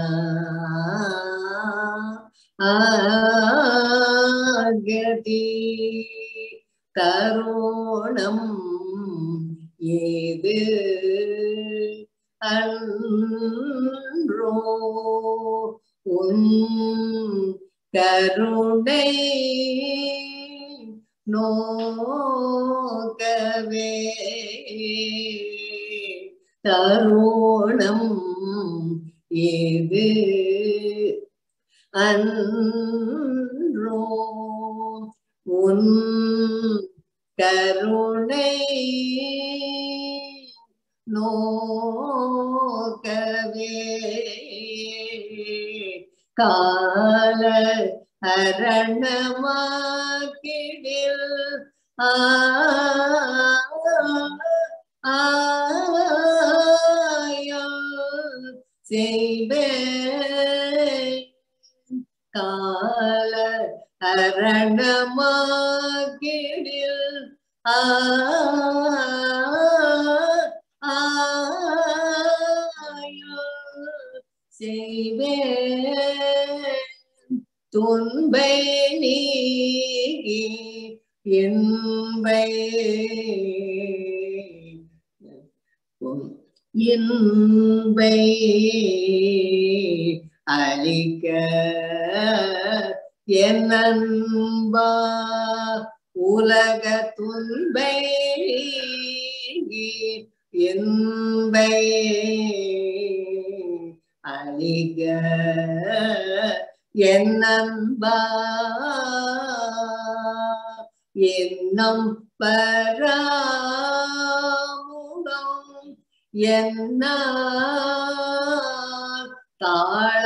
தாழாதையா?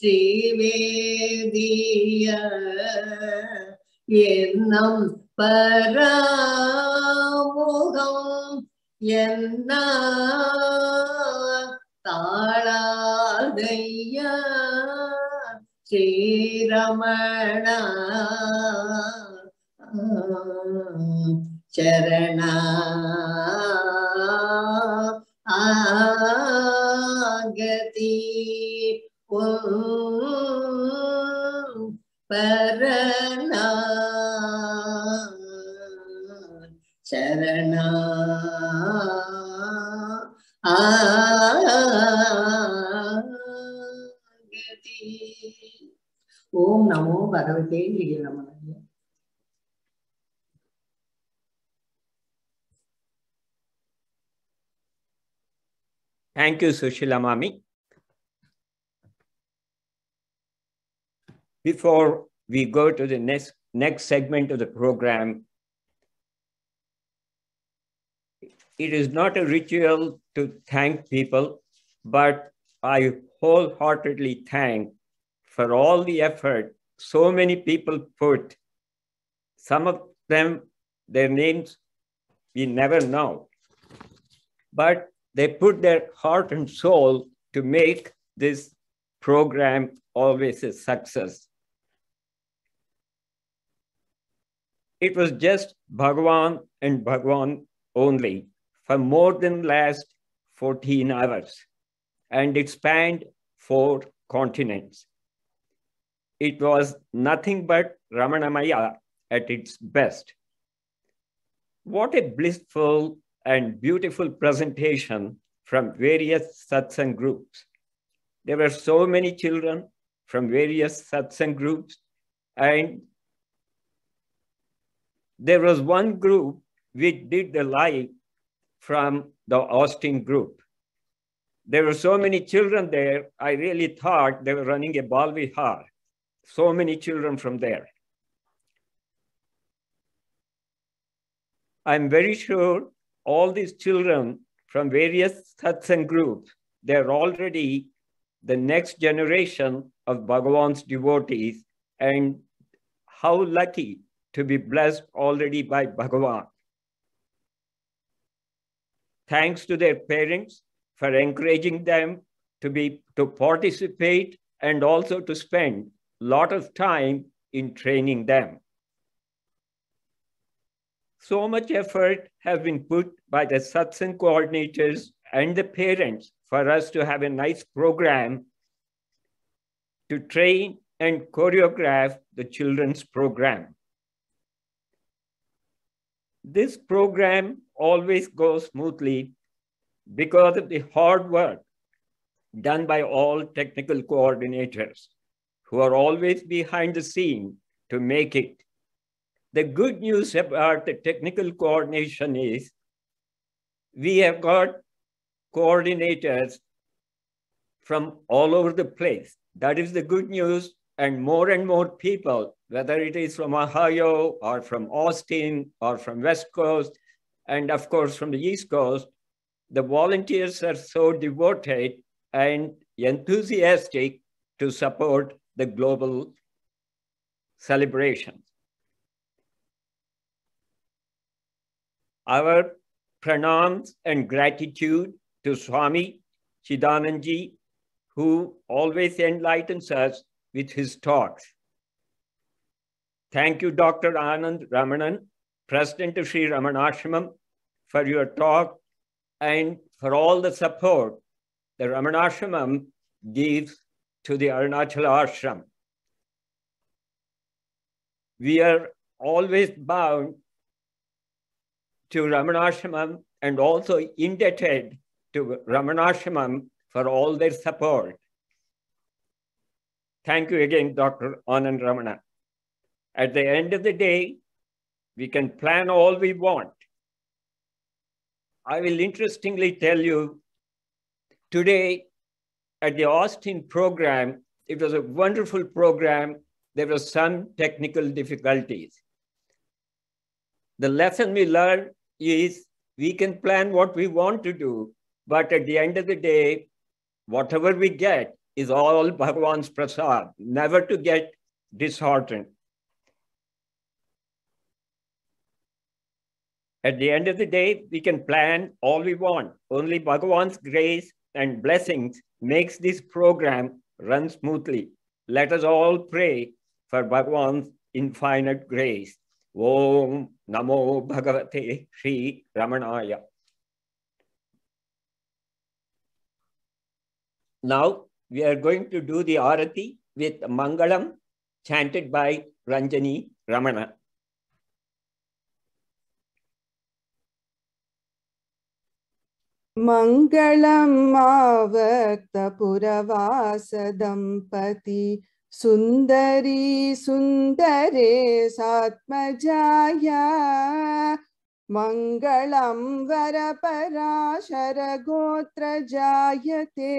ஸ்ரீவேதிய என்னும் பராமுகம். என்ன தாழாதையா? ஸ்ரீரமண சரணா ஆகதி பரண சரண ஆகதி ஓம் நமோ பகவதே ஸ்ரீரமணாய Thank you, Sushila Mami. Before we go to the next, next segment of the program, it is not a ritual to thank people, but I wholeheartedly thank for all the effort so many people put. Some of them, their names we never know, but they put their heart and soul to make this program always a success. It was just Bhagwan and Bhagwan only for more than last 14 hours, and it spanned four continents. It was nothing but Ramanamaya at its best. What a blissful and beautiful presentation from various satsang groups. There were so many children from various satsang groups, and there was one group which did the live from the Austin group. There were so many children there, I really thought they were running a bal vihar. So many children from there. I'm very sure all these children from various satsang groups, they're already the next generation of Bhagavan's devotees and how lucky to be blessed already by Bhagavan. Thanks to their parents for encouraging them to be to participate and also to spend a lot of time in training them. So much effort has been put by the satsang coordinators and the parents for us to have a nice program to train and choreograph the children's program. This program always goes smoothly because of the hard work done by all technical coordinators who are always behind the scene to make it. The good news about the technical coordination is we have got coordinators from all over the place. That is the good news. And more and more people, whether it is from Ohio or from Austin or from West Coast, and of course from the East Coast, the volunteers are so devoted and enthusiastic to support the global celebration. Our pranams and gratitude to Swami Chidananji, who always enlightens us with his talks. Thank you, Dr. Anand Ramanan, President of Sri Ramanashramam, for your talk and for all the support the Ramanashramam gives to the Arunachala Ashram. We are always bound to Ramanashramam and also indebted to Ramanashramam for all their support. Thank you again, Dr. Anand Ramana. At the end of the day, we can plan all we want. I will interestingly tell you today at the Austin program, it was a wonderful program. There were some technical difficulties. The lesson we learned is we can plan what we want to do, but at the end of the day, whatever we get is all Bhagavan's prasad, never to get disheartened. At the end of the day, we can plan all we want. Only Bhagavan's grace and blessings makes this program run smoothly. Let us all pray for Bhagavan's infinite grace. Om Namo Bhagavate Sri Ramanaya. Now we are going to do the Arati with Mangalam chanted by Ranjani Ramana. मङ्गलं मावक्तपुरवासदम्पति सुन्दरी सुन्दरे सात्मजाया मङ्गलं वरपराशरगोत्रजायते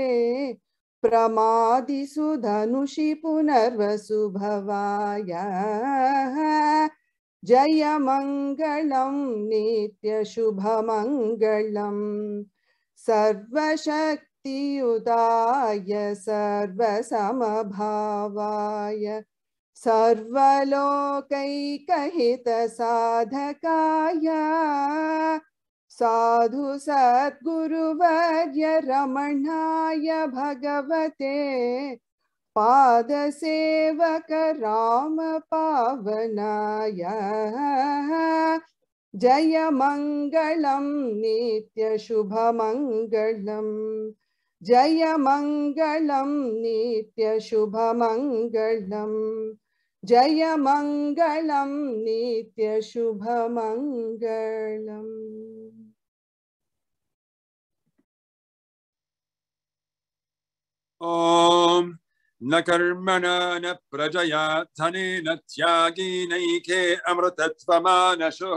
प्रमादिसुधनुषि पुनर्वसुभवाय। जय मङ्गलं नित्यशुभमङ्गलम् सर्वशक्तियुताय सर्वसमभावाय। सर्वलोकैकहितसाधकाय। साधु सद्गुरुवर्य रमणाय भगवते। पादसेवक राम पावनाय जय मङ्गलं नित्यशुभमङ्गलम्। जय मङ्गलं नित्यशुभमङ्गलम्। जय मङ्गलं नित्यशुभमङ्गलम्। ॐ न कर्मणा न प्रजया धनेन त्यागीनैके अमृतत्वमानशो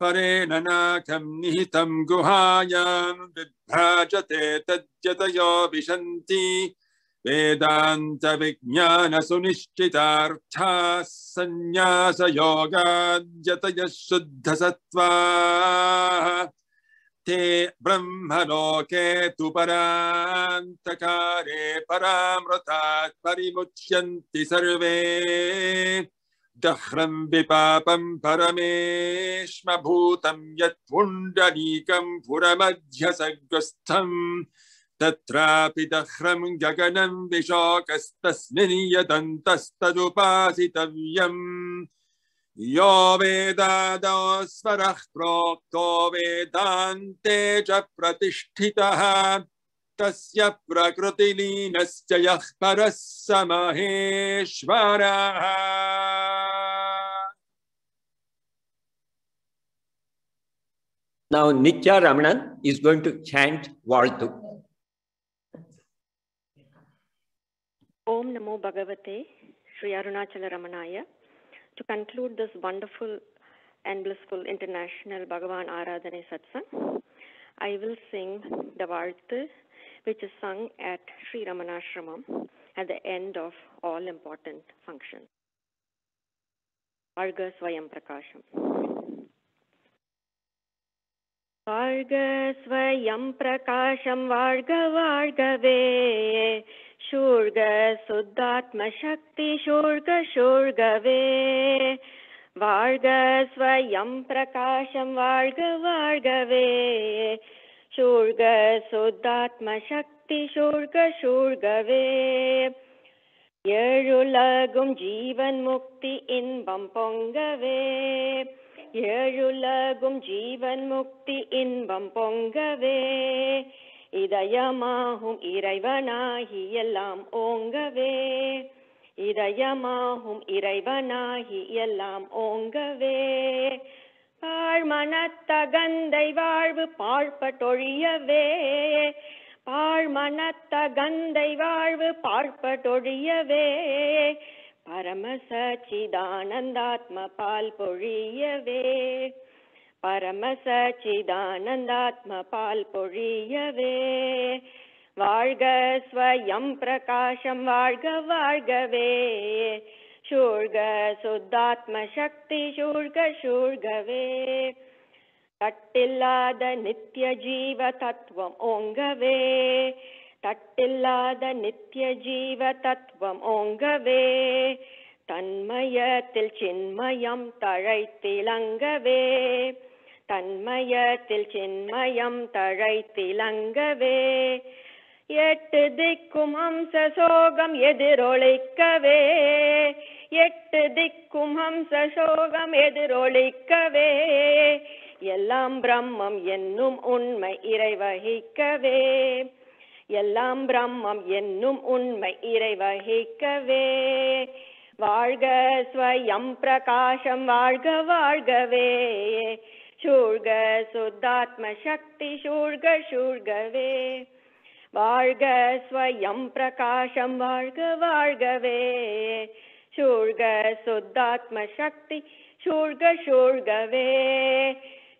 परेण नाकं निहितं गुहायां विभ्राजते तद्यतयो विशन्ति। वेदान्तविज्ञानसुनिश्चितार्थाः सन्न्यासयोगाद्यतयः शुद्धसत्त्वाः ते ब्रह्मलोके तु परान्तकारे परामृतात् परिमुच्यन्ति सर्वे। दह्रं विपापं परमेश्मभूतं यत् पुण्डरीकं पुरमध्यसग्रस्थम् तत्रापि दह्रं गगनं विशोकस्तस्मिन् यदन्तस्तदुपासितव्यम्। यो वेदादौ स्वरः प्रोक्तो वेदान्ते च प्रतिष्ठितः। तस्य प्रकृतिलीनस्य यः परः स महेश्वरः। Now Nitya Ramanan is going to chant Valtu. Om Namo Bhagavate Sri Arunachala Ramanaya. To conclude this wonderful and blissful international Bhagavan Aradhane Satsang, I will sing the Varta, which is sung at Sri Ramanashramam at the end of all important functions. Varga Swayam Prakasham. வாழ்க ஸ்வயம் பிரகாஷம் வாழ்க வாழ்கவே. ஷூழ்க சுத்தாத்ம சக்தி ஷூழ்க ஷூழ்கவே வாழ்க ஸ்வயம் பிரகாஷம் வாழ்க வாழ்கவே. ஷூழ்க சுத்தாத்ம சக்தி ஷூழ்க ஷூழ்கவே ஏழுலகும் ஜீவன் முக்தி இன்பம் பொங்கவே. ஏழுலகும் ஜீவன் முக்தி இன்பம் பொங்கவே. இதயமாகும் இறைவனாகி எல்லாம் ஓங்கவே. இதயமாகும் இறைவனாகி எல்லாம் ஓங்கவே. பாழ்மனத்தகந்தை வாழ்வு பாழ்பட்டொழியவே பாழ்மனத்தகந்தை வாழ்வு பாழ்பட்டொழியவே பரமசச்சிதானந்தாத்ம பால் பொழியவே. பரமசச்சிதானந்தாத்ம பால் பொழியவே. வாழ்க ஸ்வயம் பிரகாஷம் வாழ்க வாழ்கவே. சூழ்க சுத்தாத்ம சக்தி சூழ்க சூழ்கவே. கட்டில்லாத நித்திய ஜீவ தத்துவம் ஓங்கவே. தட்டில்லாத நித்திய ஜீவ தத்துவம் ஓங்கவே தன்மயத்தில் சின்மயம் தழைத்திலங்கவே தன்மயத்தில் சின்மயம் தழைத்திலங்கவே எட்டு திக்கும் ஹம்ச சோகம் எதிரொலிக்கவே எட்டு திக்கும் ஹம்ச சோகம் எதிரொலிக்கவே எல்லாம் பிரம்மம் என்னும் உண்மை இறைவகிக்கவே. எல்லாம் பிரம்மம் என்னும் உண்மை இறைவகிக்கவே. வாழ்க ஸ்வயம் பிரகாசம் வாழ்க வாழ்கவே. சூழ்க சுத்தாத்ம சக்தி சூழ்க சூழ்கவே. வாழ்க ஸ்வயம் பிரகாசம் வாழ்க வாழ்கவே. சூழ்க சுத்தாத்ம சக்தி சூழ்க சூழ்கவே.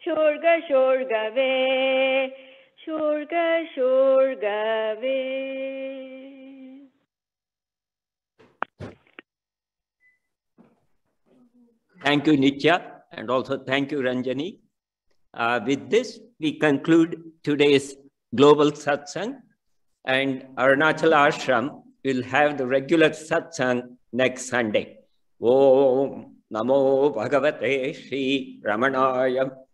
சூழ்க சூழ்கவே. Shurga Shurgave. Thank you, Nitya, and also thank you, Ranjani. Uh, with this, we conclude today's global satsang, and Arunachal Ashram will have the regular satsang next Sunday. Om Namo Bhagavate Sri Ramanaya